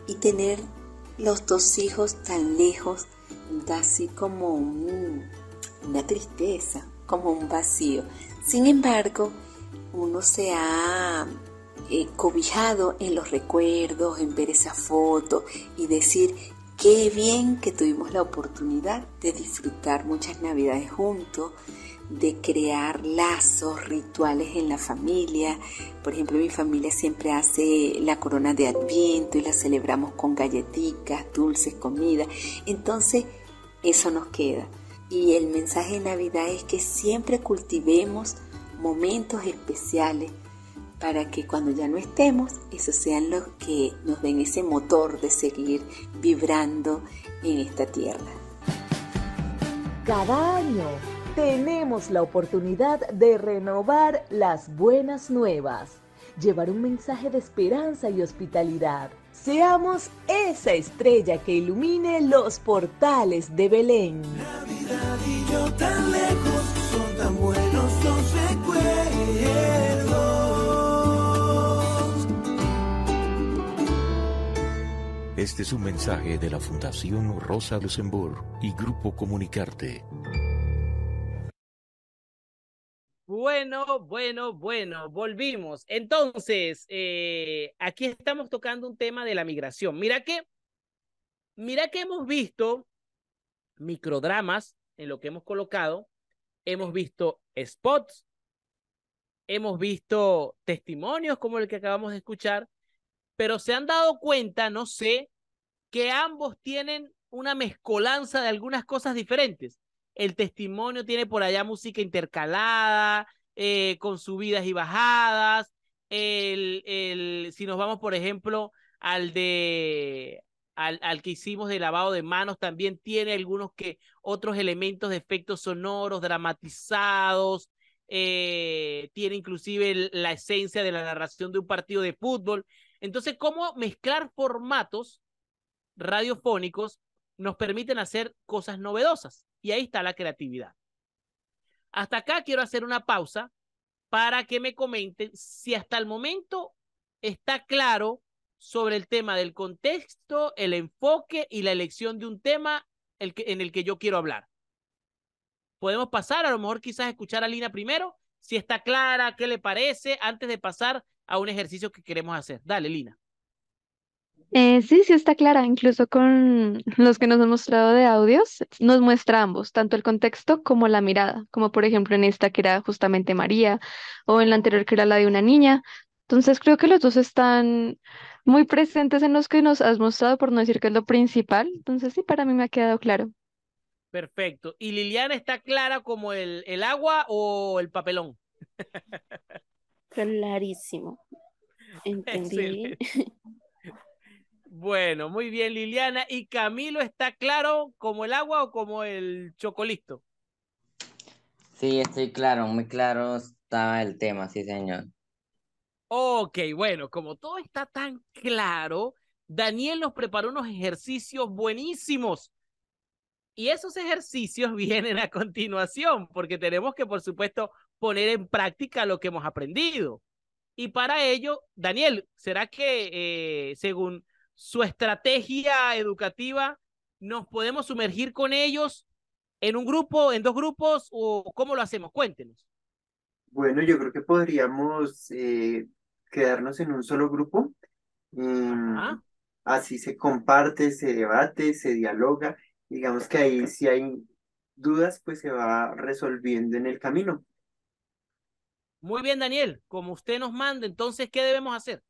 Y tener los dos hijos tan lejos da así como una tristeza, como un vacío. Sin embargo, uno se ha eh, cobijado en los recuerdos, en ver esa foto y decir qué bien que tuvimos la oportunidad de disfrutar muchas navidades juntos, de crear lazos rituales en la familia. Por ejemplo, mi familia siempre hace la corona de Adviento y la celebramos con galletitas, dulces, comida. Entonces, eso nos queda. Y el mensaje de Navidad es que siempre cultivemos momentos especiales para que cuando ya no estemos, esos sean los que nos den ese motor de seguir vibrando en esta tierra. Cada año tenemos la oportunidad de renovar las buenas nuevas, llevar un mensaje de esperanza y hospitalidad. Seamos esa estrella que ilumine los portales de Belén. Navidad y yo tan lejos, Este es un mensaje de la Fundación Rosa Luxemburg y Grupo Comunicarte. Bueno, bueno, bueno, volvimos. Entonces, eh, aquí estamos tocando un tema de la migración. Mira que, mira que hemos visto microdramas en lo que hemos colocado, hemos visto spots, hemos visto testimonios como el que acabamos de escuchar, pero se han dado cuenta, no sé, que ambos tienen una mezcolanza de algunas cosas diferentes. El testimonio tiene por allá música intercalada, eh, con subidas y bajadas. El, el, si nos vamos, por ejemplo, al de al, al, que hicimos de lavado de manos, también tiene algunos que otros elementos de efectos sonoros, dramatizados, eh, tiene inclusive la esencia de la narración de un partido de fútbol. Entonces, ¿cómo mezclar formatos radiofónicos nos permiten hacer cosas novedosas. Y ahí está la creatividad. Hasta acá quiero hacer una pausa para que me comenten si hasta el momento está claro sobre el tema del contexto, el enfoque y la elección de un tema en el que yo quiero hablar. Podemos pasar, a lo mejor quizás escuchar a Lina primero, si está clara, qué le parece, antes de pasar a un ejercicio que queremos hacer. Dale, Lina. Eh, sí, sí está clara, incluso con los que nos han mostrado de audios, nos muestra ambos, tanto el contexto como la mirada, como por ejemplo en esta que era justamente María o en la anterior que era la de una niña. Entonces creo que los dos están muy presentes en los que nos has mostrado, por no decir que es lo principal. Entonces sí, para mí me ha quedado claro. Perfecto. ¿Y Liliana está clara como el, el agua o el papelón? Clarísimo. Entendí. Bueno, muy bien, Liliana. ¿Y Camilo está claro como el agua o como el chocolisto? Sí, estoy claro, muy claro está el tema, sí, señor. Ok, bueno, como todo está tan claro, Daniel nos preparó unos ejercicios buenísimos. Y esos ejercicios vienen a continuación, porque tenemos que, por supuesto, poner en práctica lo que hemos aprendido. Y para ello, Daniel, ¿será que eh, según su estrategia educativa, nos podemos sumergir con ellos en un grupo, en dos grupos o cómo lo hacemos? Cuéntenos. Bueno, yo creo que podríamos eh, quedarnos en un solo grupo. así se comparte, se debate, se dialoga. Digamos que ahí si hay dudas, pues se va resolviendo en el camino. Muy bien, Daniel, como usted nos manda, entonces, ¿qué debemos hacer?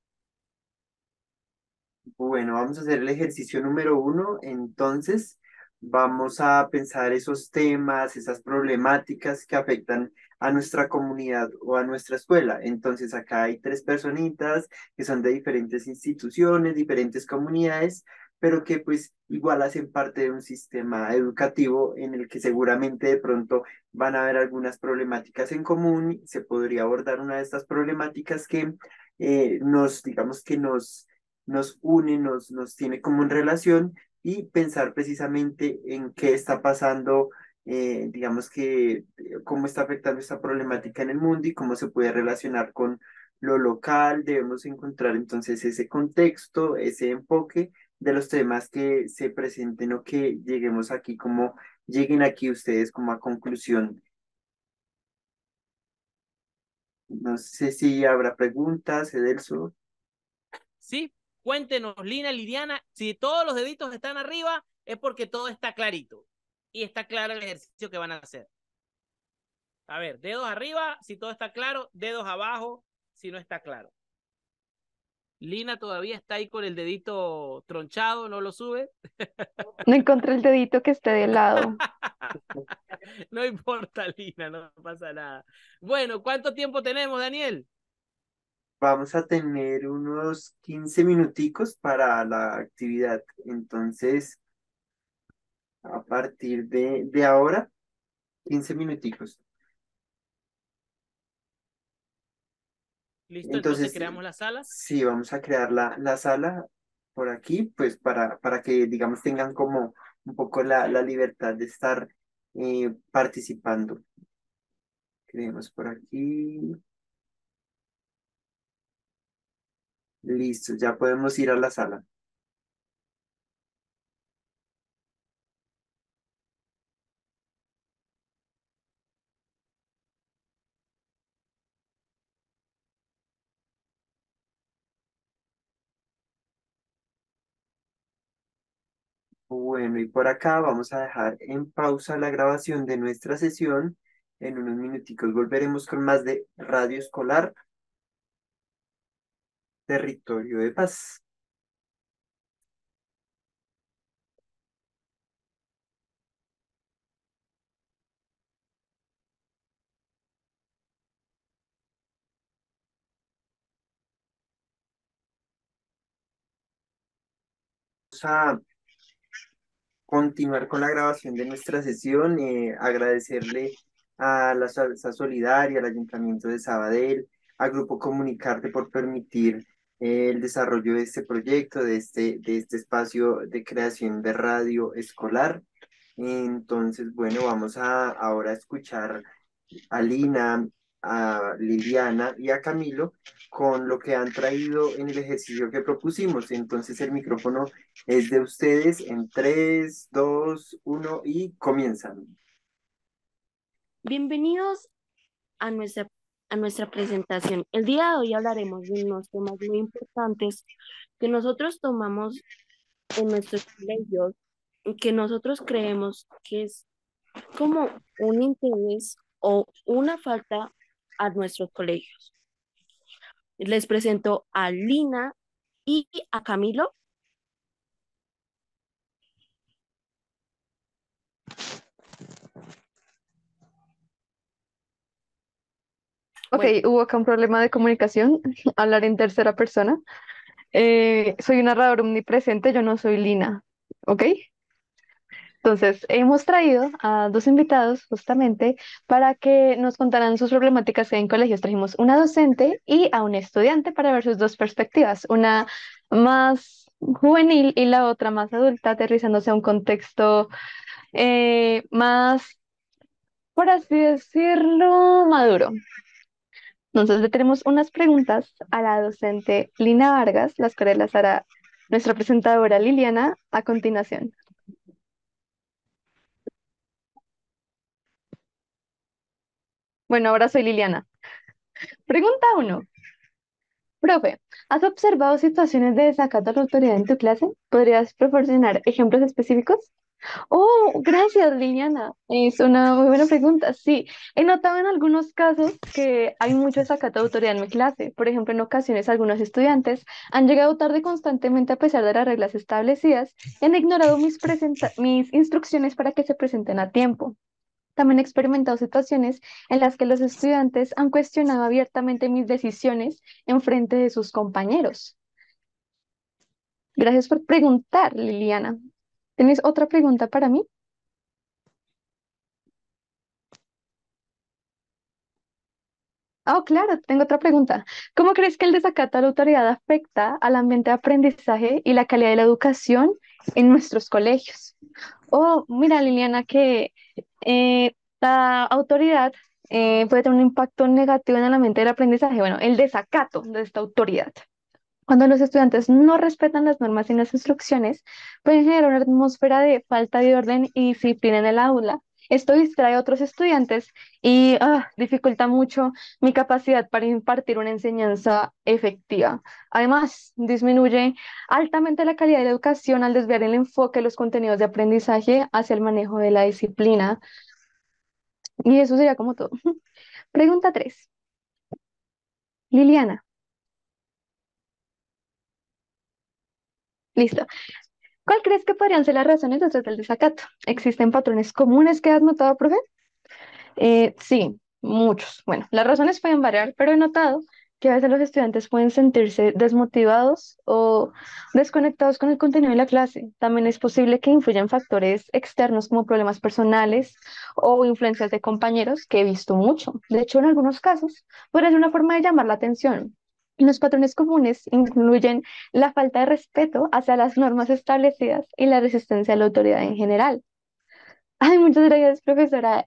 Bueno, vamos a hacer el ejercicio número uno. Entonces, vamos a pensar esos temas, esas problemáticas que afectan a nuestra comunidad o a nuestra escuela. Entonces, acá hay tres personitas que son de diferentes instituciones, diferentes comunidades, pero que pues igual hacen parte de un sistema educativo en el que seguramente de pronto van a haber algunas problemáticas en común. Se podría abordar una de estas problemáticas que eh, nos, digamos que nos nos une, nos, nos tiene como en relación y pensar precisamente en qué está pasando, eh, digamos que eh, cómo está afectando esta problemática en el mundo y cómo se puede relacionar con lo local. Debemos encontrar entonces ese contexto, ese enfoque de los temas que se presenten o que lleguemos aquí como lleguen aquí ustedes como a conclusión. No sé si habrá preguntas, Edelso. Sí, cuéntenos, Lina, Liliana, si todos los deditos están arriba, es porque todo está clarito y está claro el ejercicio que van a hacer. A ver, dedos arriba si todo está claro, dedos abajo si no está claro. Lina todavía está ahí con el dedito tronchado, no lo sube. No encontré el dedito que esté de lado. No importa, Lina, no pasa nada. Bueno, ¿cuánto tiempo tenemos, Daniel? Vamos a tener unos 15 minuticos para la actividad. Entonces, a partir de, de ahora, 15 minuticos. ¿Listo? Entonces, Entonces, creamos la sala. sí, vamos a crear la, la sala por aquí, pues para, para que, digamos, tengan como un poco la, la libertad de estar eh, participando. Creemos por aquí. Listo, ya podemos ir a la sala. Bueno, y por acá vamos a dejar en pausa la grabación de nuestra sesión. En unos minuticos volveremos con más de Radio Escolar, Territorio de Paz. Vamos a continuar con la grabación de nuestra sesión, eh, agradecerle a la Salsa Solidaria, al Ayuntamiento de Sabadell, al Grupo Comunicarte por permitir el desarrollo de este proyecto, de este, de este espacio de creación de radio escolar. Entonces, bueno, vamos a ahora escuchar a Lina, a Liliana y a Camilo con lo que han traído en el ejercicio que propusimos. Entonces el micrófono es de ustedes en 3, 2, 1 y comienzan. Bienvenidos a nuestra, a nuestra presentación. El día de hoy hablaremos de unos temas muy importantes que nosotros tomamos en nuestros colegios que nosotros creemos que es como un interés o una falta a nuestros colegios. Les presento a Lina y a Camilo. Ok, hubo acá un problema de comunicación, hablar en tercera persona. Eh, soy un narrador omnipresente, yo no soy Lina, ¿ok? Entonces, hemos traído a dos invitados justamente para que nos contaran sus problemáticas en colegios. Trajimos una docente y a un estudiante para ver sus dos perspectivas, una más juvenil y la otra más adulta, aterrizándose a un contexto eh, más, por así decirlo, maduro. Entonces, le tenemos unas preguntas a la docente Lina Vargas, las cuales las hará nuestra presentadora Liliana a continuación. Bueno, ahora soy Liliana. Pregunta uno. Profe, ¿has observado situaciones de desacato a la autoridad en tu clase? ¿Podrías proporcionar ejemplos específicos? Oh, gracias, Liliana. Es una muy buena pregunta. Sí, he notado en algunos casos que hay mucho desacato de autoridad en mi clase. Por ejemplo, en ocasiones algunos estudiantes han llegado tarde constantemente a pesar de las reglas establecidas y han ignorado mis, mis instrucciones para que se presenten a tiempo. También he experimentado situaciones en las que los estudiantes han cuestionado abiertamente mis decisiones en frente de sus compañeros. Gracias por preguntar, Liliana. ¿Tienes otra pregunta para mí? Oh, claro, tengo otra pregunta. ¿Cómo crees que el desacato a la autoridad afecta al ambiente de aprendizaje y la calidad de la educación en nuestros colegios? Oh, mira, Liliana, que eh, la autoridad eh, puede tener un impacto negativo en el ambiente del aprendizaje. Bueno, el desacato de esta autoridad. Cuando los estudiantes no respetan las normas y las instrucciones, pueden generar una atmósfera de falta de orden y disciplina en el aula. Esto distrae a otros estudiantes y ah, dificulta mucho mi capacidad para impartir una enseñanza efectiva. Además, disminuye altamente la calidad de la educación al desviar el enfoque de los contenidos de aprendizaje hacia el manejo de la disciplina. Y eso sería como todo. Pregunta 3. Liliana. Listo. ¿Cuál crees que podrían ser las razones detrás del desacato? ¿Existen patrones comunes que has notado, profe? Eh, sí, muchos. Bueno, las razones pueden variar, pero he notado que a veces los estudiantes pueden sentirse desmotivados o desconectados con el contenido de la clase. También es posible que influyan factores externos como problemas personales o influencias de compañeros, que he visto mucho. De hecho, en algunos casos, podría ser una forma de llamar la atención. Los patrones comunes incluyen la falta de respeto hacia las normas establecidas y la resistencia a la autoridad en general. Ay, muchas gracias, profesora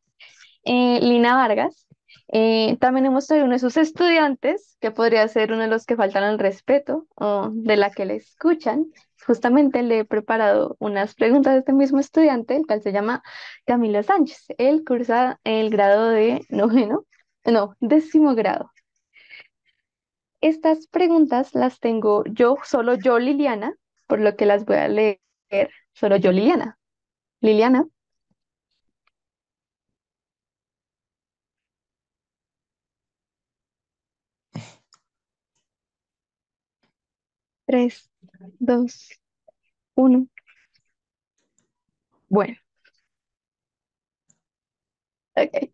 eh, Lina Vargas. Eh, también hemos traído uno de sus estudiantes, que podría ser uno de los que faltan al respeto o de la que le escuchan. Justamente le he preparado unas preguntas de este mismo estudiante, el cual se llama Camilo Sánchez. Él cursa el grado de noveno, no, décimo grado. Estas preguntas las tengo yo, solo yo, Liliana, por lo que las voy a leer solo yo, Liliana. Liliana. Tres, dos, uno. Bueno. Ok.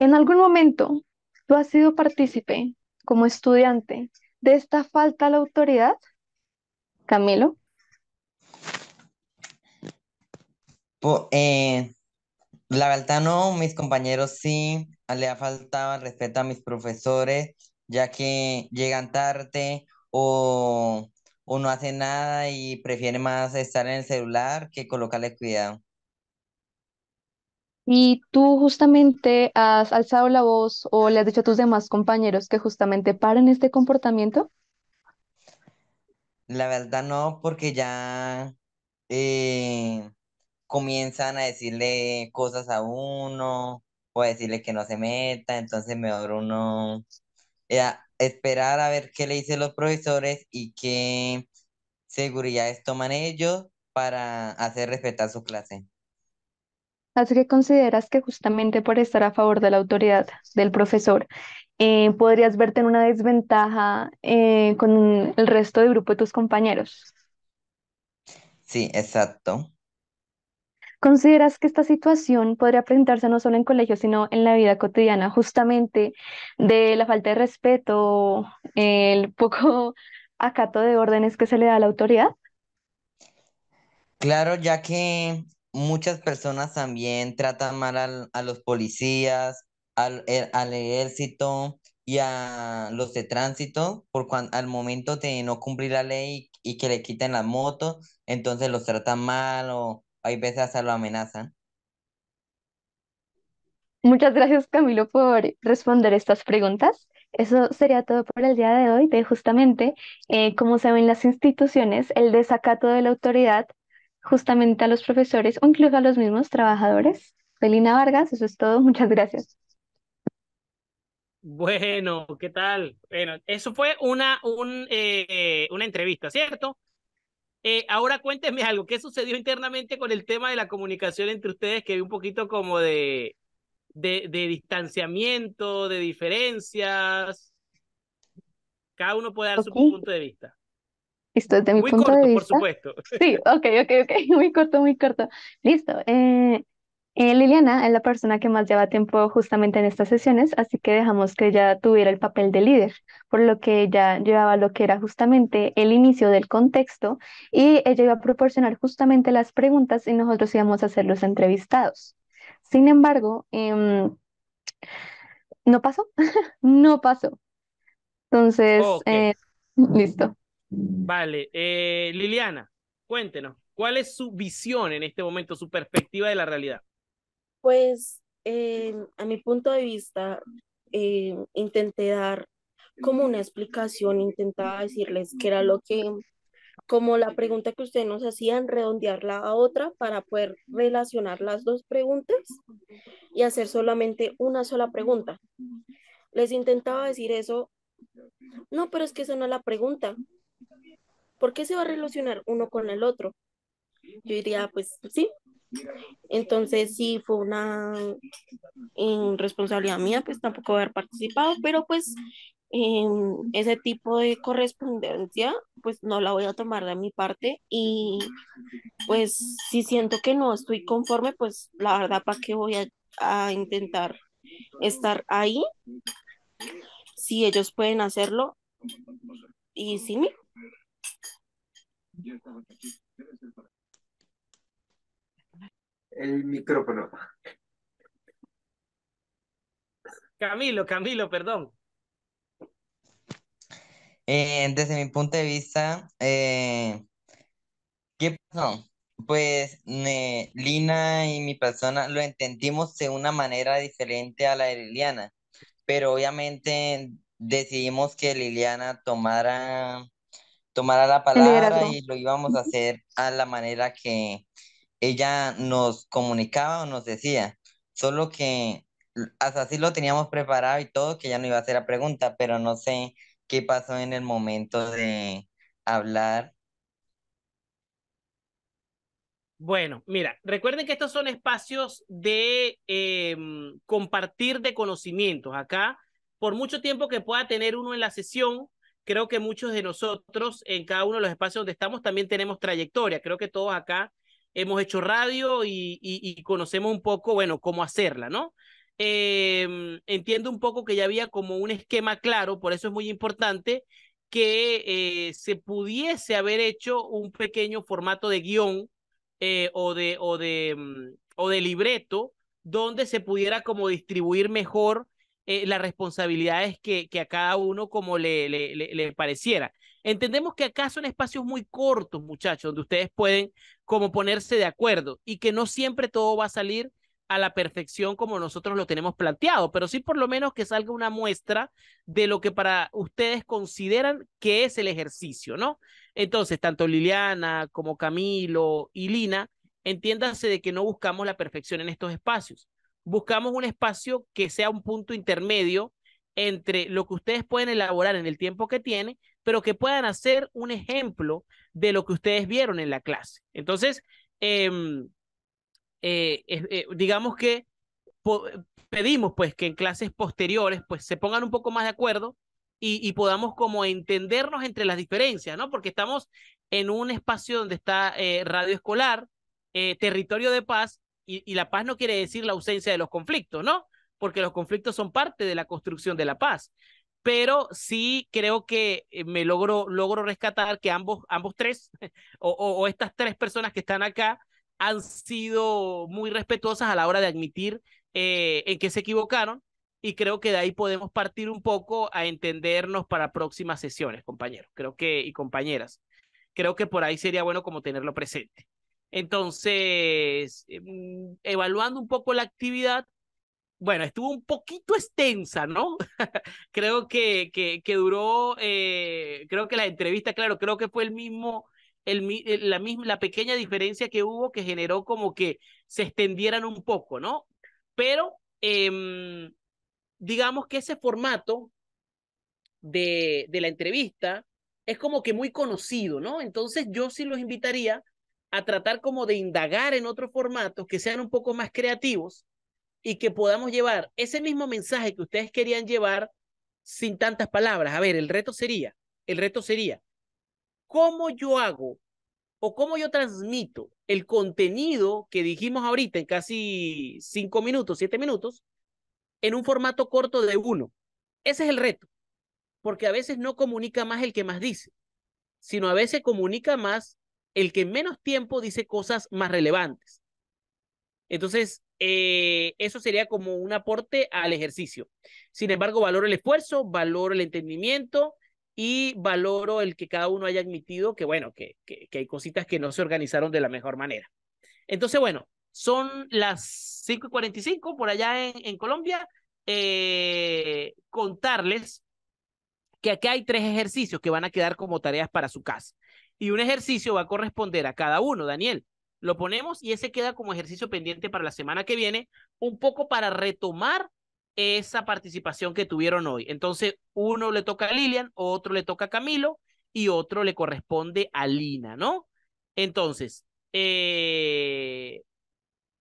¿En algún momento tú has sido partícipe como estudiante de esta falta a la autoridad? Camilo. Eh, la verdad no, mis compañeros sí, le ha faltado respeto a mis profesores, ya que llegan tarde o, o no hacen nada y prefieren más estar en el celular que colocarle cuidado. ¿Y tú justamente has alzado la voz o le has dicho a tus demás compañeros que justamente paren este comportamiento? La verdad no, porque ya eh, comienzan a decirle cosas a uno o a decirle que no se meta, entonces mejor uno eh, esperar a ver qué le dicen los profesores y qué seguridades toman ellos para hacer respetar su clase. Así que consideras que justamente por estar a favor de la autoridad del profesor, eh, podrías verte en una desventaja eh, con el resto del grupo de tus compañeros. Sí, exacto. ¿Consideras que esta situación podría presentarse no solo en colegios, sino en la vida cotidiana, justamente de la falta de respeto, el poco acato de órdenes que se le da a la autoridad? Claro, ya que muchas personas también tratan mal al- a los policías, al, e- al ejército y a los de tránsito por cuan- al momento de no cumplir la ley y que le quiten la moto, entonces los tratan mal o hay veces hasta lo amenazan. Muchas gracias, Camilo, por responder estas preguntas. Eso sería todo por el día de hoy, de justamente eh, cómo se las instituciones, el desacato de la autoridad justamente a los profesores o incluso a los mismos trabajadores. Felina Vargas, eso es todo. Muchas gracias. Bueno, ¿qué tal? Bueno, eso fue una, un, eh, una entrevista, ¿cierto? Eh, ahora cuéntenme algo, ¿qué sucedió internamente con el tema de la comunicación entre ustedes? Que vi un poquito como de, de, de distanciamiento, de diferencias. Cada uno puede dar su punto de vista. Listo, desde mi Muy punto corto, de por vista. supuesto. Sí, ok, ok, ok, muy corto, muy corto. Listo. Eh, eh, Liliana es la persona que más lleva tiempo justamente en estas sesiones, así que dejamos que ella tuviera el papel de líder, por lo que ella llevaba lo que era justamente el inicio del contexto y ella iba a proporcionar justamente las preguntas y nosotros íbamos a ser los entrevistados. Sin embargo, em, no pasó, no pasó. Entonces, eh, listo. Vale, eh, Liliana, cuéntenos, ¿cuál es su visión en este momento, su perspectiva de la realidad? Pues eh, a mi punto de vista, eh, intenté dar como una explicación, intentaba decirles qué era lo que, como la pregunta que ustedes nos hacían, redondearla a otra para poder relacionar las dos preguntas y hacer solamente una sola pregunta. Les intentaba decir eso, no, pero es que esa no es la pregunta. ¿Por qué se va a relacionar uno con el otro? Yo diría, pues sí. Entonces sí fue una eh, responsabilidad mía, pues tampoco haber participado, pero pues em, ese tipo de correspondencia, pues no la voy a tomar de mi parte y pues si siento que no estoy conforme, pues la verdad, ¿para qué voy a, a intentar estar ahí? Si ellos pueden hacerlo y sí, mi- El micrófono. Camilo, Camilo, perdón. Eh, desde mi punto de vista, eh, ¿qué pasó? Pues me- Lina y mi persona lo entendimos de una manera diferente a la de Liliana, pero obviamente decidimos que Liliana tomara, tomara la palabra y lo íbamos a hacer a la manera que ella nos comunicaba o nos decía, solo que hasta así lo teníamos preparado y todo, que ya no iba a hacer la pregunta, pero no sé qué pasó en el momento de hablar. Bueno, mira, recuerden que estos son espacios de em, compartir de conocimientos. Acá, por mucho tiempo que pueda tener uno en la sesión, creo que muchos de nosotros en cada uno de los espacios donde estamos también tenemos trayectoria. Creo que todos acá hemos hecho radio y, conocemos un poco, bueno, cómo hacerla, ¿no? Em, entiendo un poco que ya había como un esquema claro, por eso es muy importante que eh, se pudiese haber hecho un pequeño formato de guion eh, o de, o de, mm, o de libreto donde se pudiera como distribuir mejor eh, las responsabilidades que, que a cada uno como le, le, pareciera. Entendemos que acá son espacios muy cortos, muchachos, donde ustedes pueden como ponerse de acuerdo y que no siempre todo va a salir a la perfección como nosotros lo tenemos planteado, pero sí por lo menos que salga una muestra de lo que para ustedes consideran que es el ejercicio, ¿no? Entonces, tanto Liliana como Camilo y Lina, entiéndanse de que no buscamos la perfección en estos espacios. Buscamos un espacio que sea un punto intermedio entre lo que ustedes pueden elaborar en el tiempo que tienen, pero que puedan hacer un ejemplo de lo que ustedes vieron en la clase. Entonces, eh, eh, eh, digamos que pedimos pues que en clases posteriores pues se pongan un poco más de acuerdo y, y, podamos como entendernos entre las diferencias, ¿no? Porque estamos en un espacio donde está eh, radio escolar, territorio de paz, y, la paz no quiere decir la ausencia de los conflictos, ¿no? Porque los conflictos son parte de la construcción de la paz. Pero sí creo que eh, me logro, logro rescatar que ambos, ambos tres, o, estas tres personas que están acá, han sido muy respetuosas a la hora de admitir eh, en qué se equivocaron y creo que de ahí podemos partir un poco a entendernos para próximas sesiones, compañeros, creo que y compañeras. Creo que por ahí sería bueno como tenerlo presente. Entonces, eh, evaluando un poco la actividad, bueno, estuvo un poquito extensa, ¿no? creo que, que, duró, eh, creo que la entrevista, claro, creo que fue el mismo, el, la misma, la pequeña diferencia que hubo que generó como que se extendieran un poco, ¿no? Pero eh, digamos que ese formato de, de la entrevista es como que muy conocido, ¿no? Entonces yo sí los invitaría a tratar como de indagar en otros formatos que sean un poco más creativos y que podamos llevar ese mismo mensaje que ustedes querían llevar sin tantas palabras. A ver, el reto sería, el reto sería, ¿cómo yo hago o cómo yo transmito el contenido que dijimos ahorita en casi cinco minutos, siete minutos, en un formato corto de uno? Ese es el reto, porque a veces no comunica más el que más dice, sino a veces comunica más el que en menos tiempo dice cosas más relevantes. Entonces, eh, eso sería como un aporte al ejercicio. Sin embargo, valoro el esfuerzo, valoro el entendimiento y valoro el que cada uno haya admitido que, bueno, que, que, hay cositas que no se organizaron de la mejor manera. Entonces, bueno, son las 5.45 por allá en, en Colombia. Eh, contarles que aquí hay tres ejercicios que van a quedar como tareas para su casa. Y un ejercicio va a corresponder a cada uno, Daniel. Lo ponemos y ese queda como ejercicio pendiente para la semana que viene, un poco para retomar esa participación que tuvieron hoy. Entonces, uno le toca a Lilian, otro le toca a Camilo y otro le corresponde a Lina, ¿no? Entonces, eh,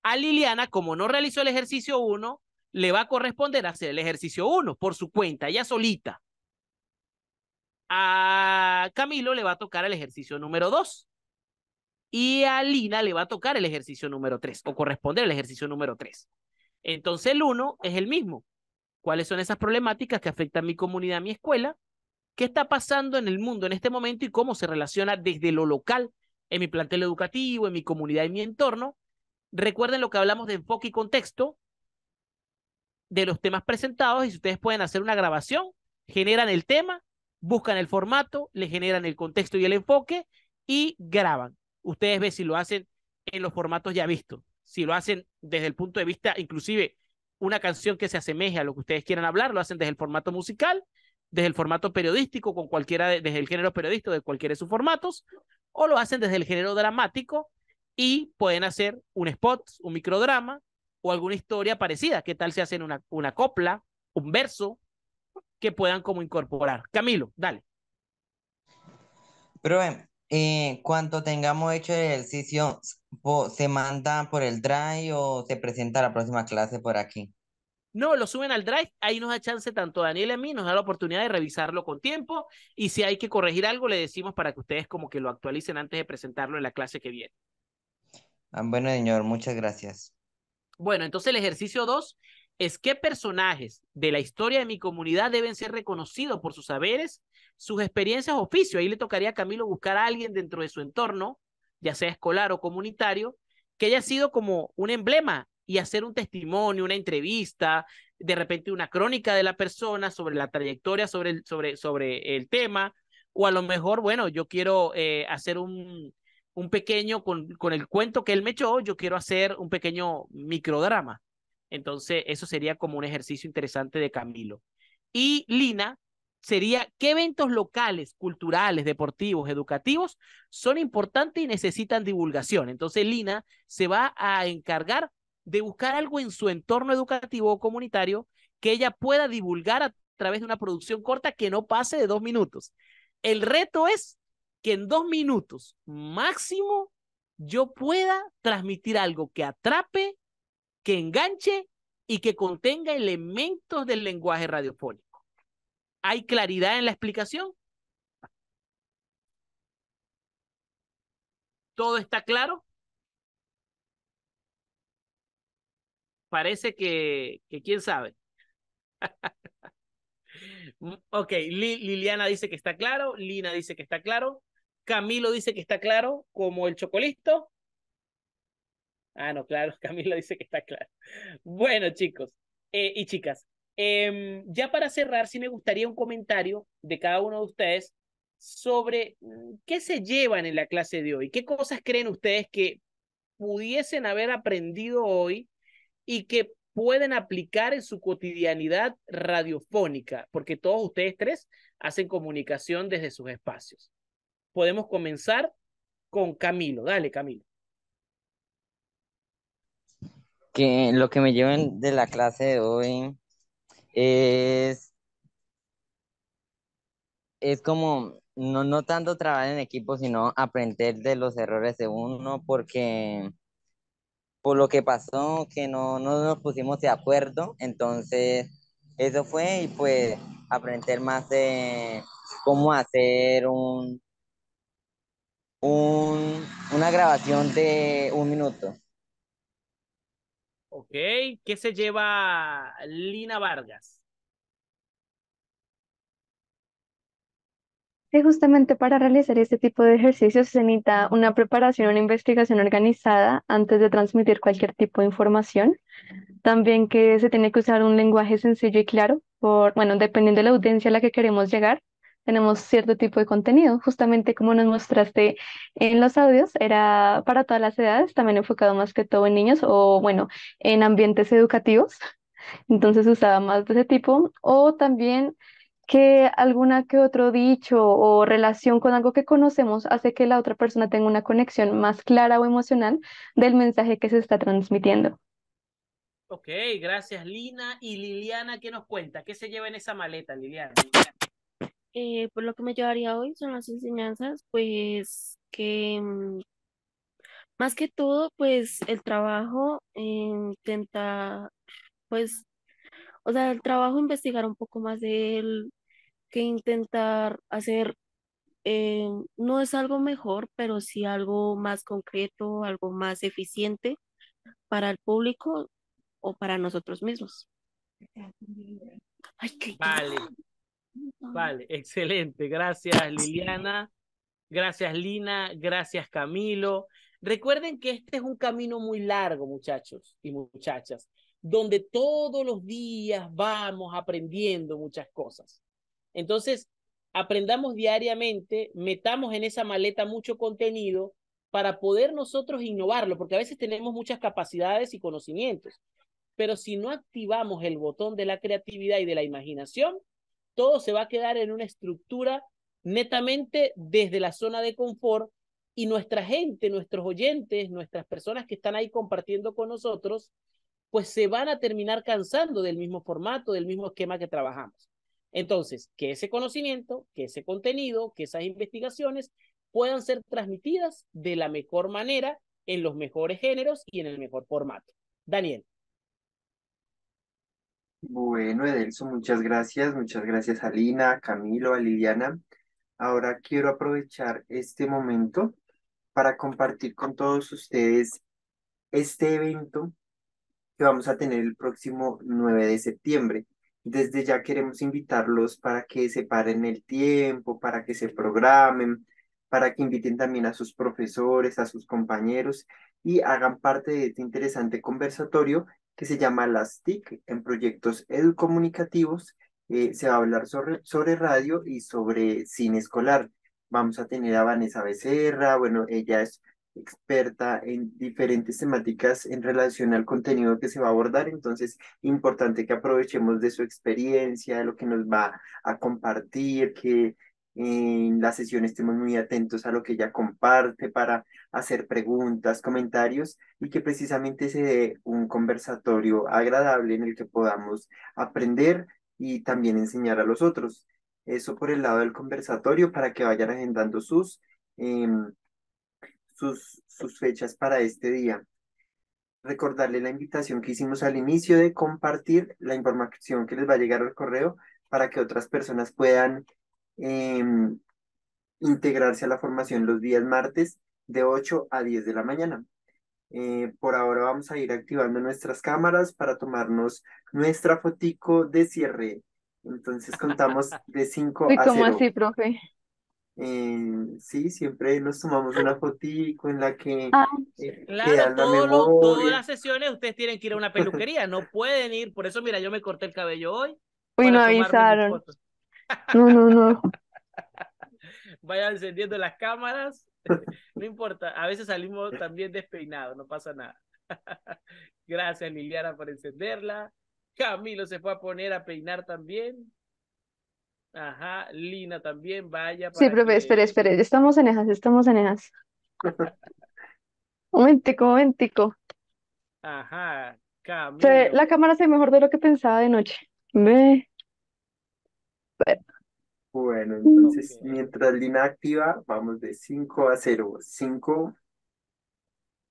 a Liliana, como no realizó el ejercicio 1, le va a corresponder hacer el ejercicio 1 por su cuenta, ella solita. A Camilo le va a tocar el ejercicio número 2. Y a Lina le va a tocar el ejercicio número 3 o corresponder al ejercicio número 3. Entonces el 1 es el mismo. ¿Cuáles son esas problemáticas que afectan mi comunidad, mi escuela? ¿Qué está pasando en el mundo en este momento y cómo se relaciona desde lo local, en mi plantel educativo, en mi comunidad, en mi entorno? Recuerden lo que hablamos de enfoque y contexto de los temas presentados y si ustedes pueden hacer una grabación, generan el tema buscan el formato, le generan el contexto y el enfoque y graban. Ustedes ven si lo hacen en los formatos ya vistos, si lo hacen desde el punto de vista, inclusive una canción que se asemeje a lo que ustedes quieran hablar, lo hacen desde el formato musical, desde el formato periodístico, con cualquiera, de, desde el género periodístico, de cualquiera de sus formatos, o lo hacen desde el género dramático y pueden hacer un spot, un microdrama o alguna historia parecida. ¿Qué tal si hacen una, una copla, un verso, que puedan como incorporar. Camilo, dale. Pero eh, cuando tengamos hecho el ejercicio, ¿se manda por el Drive o se presenta la próxima clase por aquí? No, lo suben al Drive, ahí nos da chance tanto a Daniel y a mí, nos da la oportunidad de revisarlo con tiempo y si hay que corregir algo, le decimos para que ustedes como que lo actualicen antes de presentarlo en la clase que viene. Ah, bueno, señor, muchas gracias. Bueno, entonces el ejercicio 2 es qué personajes de la historia de mi comunidad deben ser reconocidos por sus saberes, sus experiencias oficio. Ahí le tocaría a Camilo buscar a alguien dentro de su entorno, ya sea escolar o comunitario, que haya sido como un emblema y hacer un testimonio, una entrevista, de repente una crónica de la persona sobre la trayectoria, sobre el, sobre, sobre el tema, o a lo mejor, bueno, yo quiero eh, hacer un, un pequeño, con, con el cuento que él me echó, yo quiero hacer un pequeño microdrama. Entonces, eso sería como un ejercicio interesante de Camilo. Y Lina sería qué eventos locales, culturales, deportivos, educativos son importantes y necesitan divulgación. Entonces, Lina se va a encargar de buscar algo en su entorno educativo o comunitario que ella pueda divulgar a través de una producción corta que no pase de dos minutos. El reto es que en dos minutos máximo yo pueda transmitir algo que atrape, que enganche y que contenga elementos del lenguaje radiofónico. ¿Hay claridad en la explicación? ¿Todo está claro? Parece que, que quién sabe. ok, Liliana dice que está claro, Lina dice que está claro, Camilo dice que está claro, como el chocolisto. Ah, no, claro, Camila dice que está claro. Bueno, chicos eh, y chicas, em, ya para cerrar, sí me gustaría un comentario de cada uno de ustedes sobre mm, qué se llevan en la clase de hoy, qué cosas creen ustedes que pudiesen haber aprendido hoy y que pueden aplicar en su cotidianidad radiofónica, porque todos ustedes tres hacen comunicación desde sus espacios. Podemos comenzar con Camilo. Dale, Camilo. Que lo que me lleven de la clase de hoy Es, es como no, no tanto trabajar en equipo, sino aprender de los errores de uno, porque por lo que pasó, que no, no nos pusimos de acuerdo, entonces eso fue y pues aprender más de cómo hacer un, un, una grabación de un minuto. Ok, ¿qué se lleva Lina Vargas? Sí, justamente para realizar este tipo de ejercicios se necesita una preparación, una investigación organizada antes de transmitir cualquier tipo de información. También que se tiene que usar un lenguaje sencillo y claro, por, bueno, dependiendo de la audiencia a la que queremos llegar, tenemos cierto tipo de contenido. Justamente como nos mostraste en los audios, era para todas las edades, también enfocado más que todo en niños o, bueno, en ambientes educativos. Entonces usaba más de ese tipo. O también que alguna que otro dicho o relación con algo que conocemos hace que la otra persona tenga una conexión más clara o emocional del mensaje que se está transmitiendo. Ok, gracias Lina. Y Liliana, ¿qué nos cuenta? ¿Qué se lleva en esa maleta, Liliana? Eh, pues lo que me llevaría hoy son las enseñanzas, pues que mm, más que todo, pues el trabajo eh, intenta, pues, o sea, el trabajo investigar un poco más de él, que intentar hacer, eh, no es algo mejor, pero sí algo más concreto, algo más eficiente para el público o para nosotros mismos. Ay, qué Vale, vale, excelente. Gracias Liliana, gracias Lina, gracias Camilo. Recuerden que este es un camino muy largo, muchachos y muchachas, donde todos los días vamos aprendiendo muchas cosas. Entonces, aprendamos diariamente, metamos en esa maleta mucho contenido para poder nosotros innovarlo, porque a veces tenemos muchas capacidades y conocimientos, pero si no activamos el botón de la creatividad y de la imaginación, todo se va a quedar en una estructura netamente desde la zona de confort y nuestra gente, nuestros oyentes, nuestras personas que están ahí compartiendo con nosotros, pues se van a terminar cansando del mismo formato, del mismo esquema que trabajamos. Entonces, que ese conocimiento, que ese contenido, que esas investigaciones puedan ser transmitidas de la mejor manera, en los mejores géneros y en el mejor formato. Daniel. Bueno, Edelso, muchas gracias. Muchas gracias a Lina, a Camilo, a Liliana. Ahora quiero aprovechar este momento para compartir con todos ustedes este evento que vamos a tener el próximo 9 de septiembre. Desde ya queremos invitarlos para que se paren el tiempo, para que se programen, para que inviten también a sus profesores, a sus compañeros y hagan parte de este interesante conversatorio que se llama Las TIC en proyectos educomunicativos. Eh, se va a hablar sobre, sobre radio y sobre cine escolar. Vamos a tener a Vanessa Becerra, bueno, ella es experta en diferentes temáticas en relación al contenido que se va a abordar, entonces importante que aprovechemos de su experiencia, de lo que nos va a compartir, que en la sesión estemos muy atentos a lo que ella comparte para hacer preguntas, comentarios y que precisamente se dé un conversatorio agradable en el que podamos aprender y también enseñar a los otros. Eso por el lado del conversatorio para que vayan agendando sus em, sus, sus fechas para este día. Recordarle la invitación que hicimos al inicio de compartir la información que les va a llegar al correo para que otras personas puedan em, integrarse a la formación los días martes de 8 a 10 de la mañana. Eh, por ahora vamos a ir activando nuestras cámaras para tomarnos nuestra fotico de cierre. Entonces contamos de 5 ¿Y a cómo 0. así, profe? Eh, sí, siempre nos tomamos una fotico en la que Ah, eh, Claro, todo lo- todas las sesiones ustedes tienen que ir a una peluquería, no pueden ir. Por eso, mira, yo me corté el cabello hoy uy, no avisaron. No, no, no. Vayan encendiendo las cámaras. No importa, a veces salimos también despeinados, no pasa nada. Gracias, Liliana, por encenderla. Camilo se fue a poner a peinar también. Ajá, Lina también, vaya Sí, para profe, que... espere, espere. Estamos en esas, estamos en esas. Momentico, momentico. Ajá, Se Camilo. la cámara se ve mejor de lo que pensaba de noche. Ve. Bueno, entonces, mientras Lina activa, vamos de 5 a 0. 5,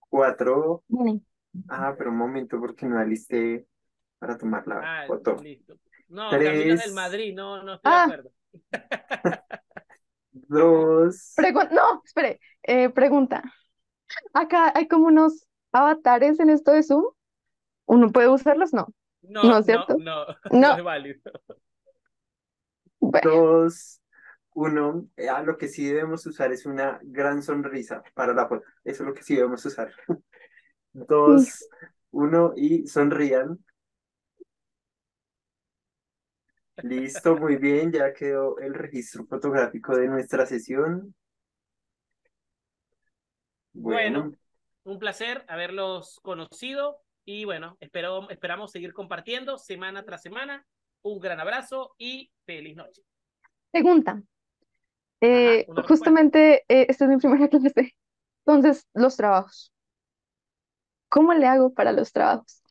4. Vale. Ah, pero un momento, porque no alisté para tomar la Ah, foto. listo. No, Camila es del Tres, Madrid, no, no estoy de Ah. acuerdo. dos. Pregun- no, espere. Eh, pregunta. Acá hay como unos avatares en esto de Zoom. ¿Uno puede usarlos? No. No, No, no, ¿cierto? no, no No. es válido. Bueno, Dos, uno. Eh, ah, lo que sí debemos usar es una gran sonrisa para la foto. Eso es lo que sí debemos usar. Dos, uno y sonrían. Listo, muy bien. Ya quedó el registro fotográfico de nuestra sesión. Bueno, Bueno, un placer haberlos conocido y bueno, espero, esperamos seguir compartiendo semana tras semana. Un gran abrazo y feliz noche. pregunta. Eh, justamente eh, esta es mi primera clase. Entonces, los trabajos. ¿Cómo le hago para los trabajos?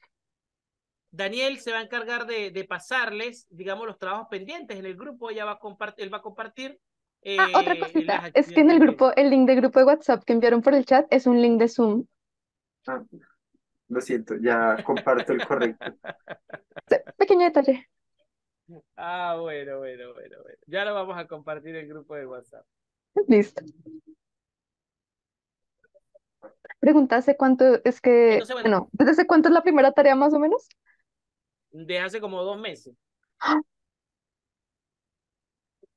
Daniel se va a encargar de, de pasarles, digamos, los trabajos pendientes en el grupo. Ella va a compartir, él va a compartir. Ah, otra eh, cosita. Es que en el grupo, el link de grupo de WhatsApp que enviaron por el chat es un link de Zoom. ah, lo siento, ya comparto el correcto. Pequeño detalle. Ah, bueno, bueno, bueno, bueno. Ya lo vamos a compartir en el grupo de WhatsApp. Listo. Pregunta, ¿hace cuánto es que, Entonces, bueno. bueno, ¿desde cuánto es la primera tarea más o menos? De hace como dos meses.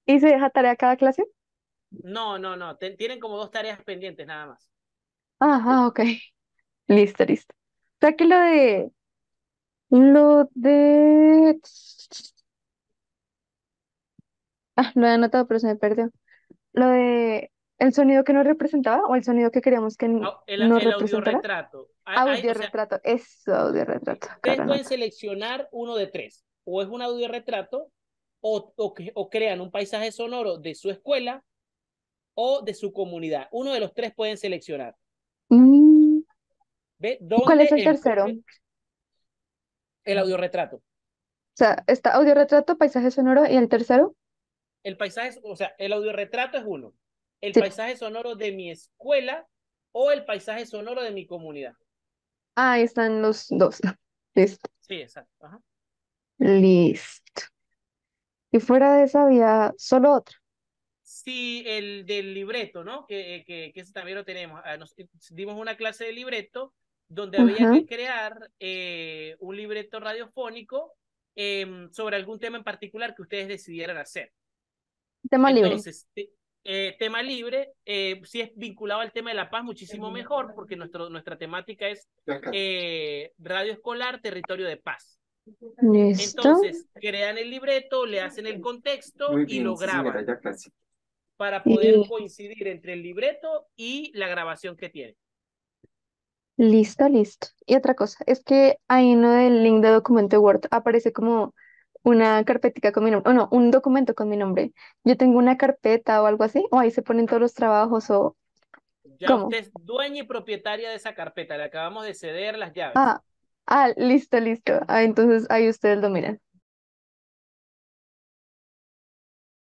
¿Y se deja tarea cada clase? No, no, no. tienen como dos tareas pendientes nada más. Ajá, ok. Listo, listo. O sea que lo de, lo de, ah, lo he anotado, pero se me perdió. Lo de el sonido que nos representaba o el sonido que queríamos que Au- El, nos el representara. audiorretrato. Hay- hay- o sea, Audiorretrato, eso, audiorretrato. ustedes Claro, pueden seleccionar uno de tres. O es un audiorretrato, o, o, o crean un paisaje sonoro de su escuela o de su comunidad. Uno de los tres pueden seleccionar. Mm, ¿Ve? ¿y ¿Cuál es el ¿Dónde tercero? El audiorretrato. O sea, está audiorretrato, paisaje sonoro y el tercero. El paisaje, o sea, el audiorretrato es uno. El Sí. paisaje sonoro de mi escuela o el paisaje sonoro de mi comunidad. Ah, ahí están los dos. Listo. Sí, exacto. Ajá. Listo. Y fuera de esa había solo otro. Sí, el del libreto, ¿no? Que, que, que ese también lo tenemos. Ah, nos- dimos una clase de libreto donde había que crear eh, un libreto radiofónico em, sobre algún tema en particular que ustedes decidieran hacer. Tema libre. Entonces, eh, tema libre, eh, si es vinculado al tema de la paz, muchísimo mejor, porque nuestro, nuestra temática es eh, radio escolar, territorio de paz. Listo. Entonces, crean el libreto, le hacen el contexto y lo graban ya casi. para poder Y- coincidir entre el libreto y la grabación que tiene. Listo, listo. Y otra cosa, es que ahí en lo del link de documento Word aparece como una carpetica con mi nombre, o no, un documento con mi nombre. Yo tengo una carpeta o algo así, o ahí se ponen todos los trabajos o Ya ¿cómo? usted es dueña y propietaria de esa carpeta, le acabamos de ceder las llaves. Ah, ah, listo, listo. Ah, entonces ahí ustedes lo miran.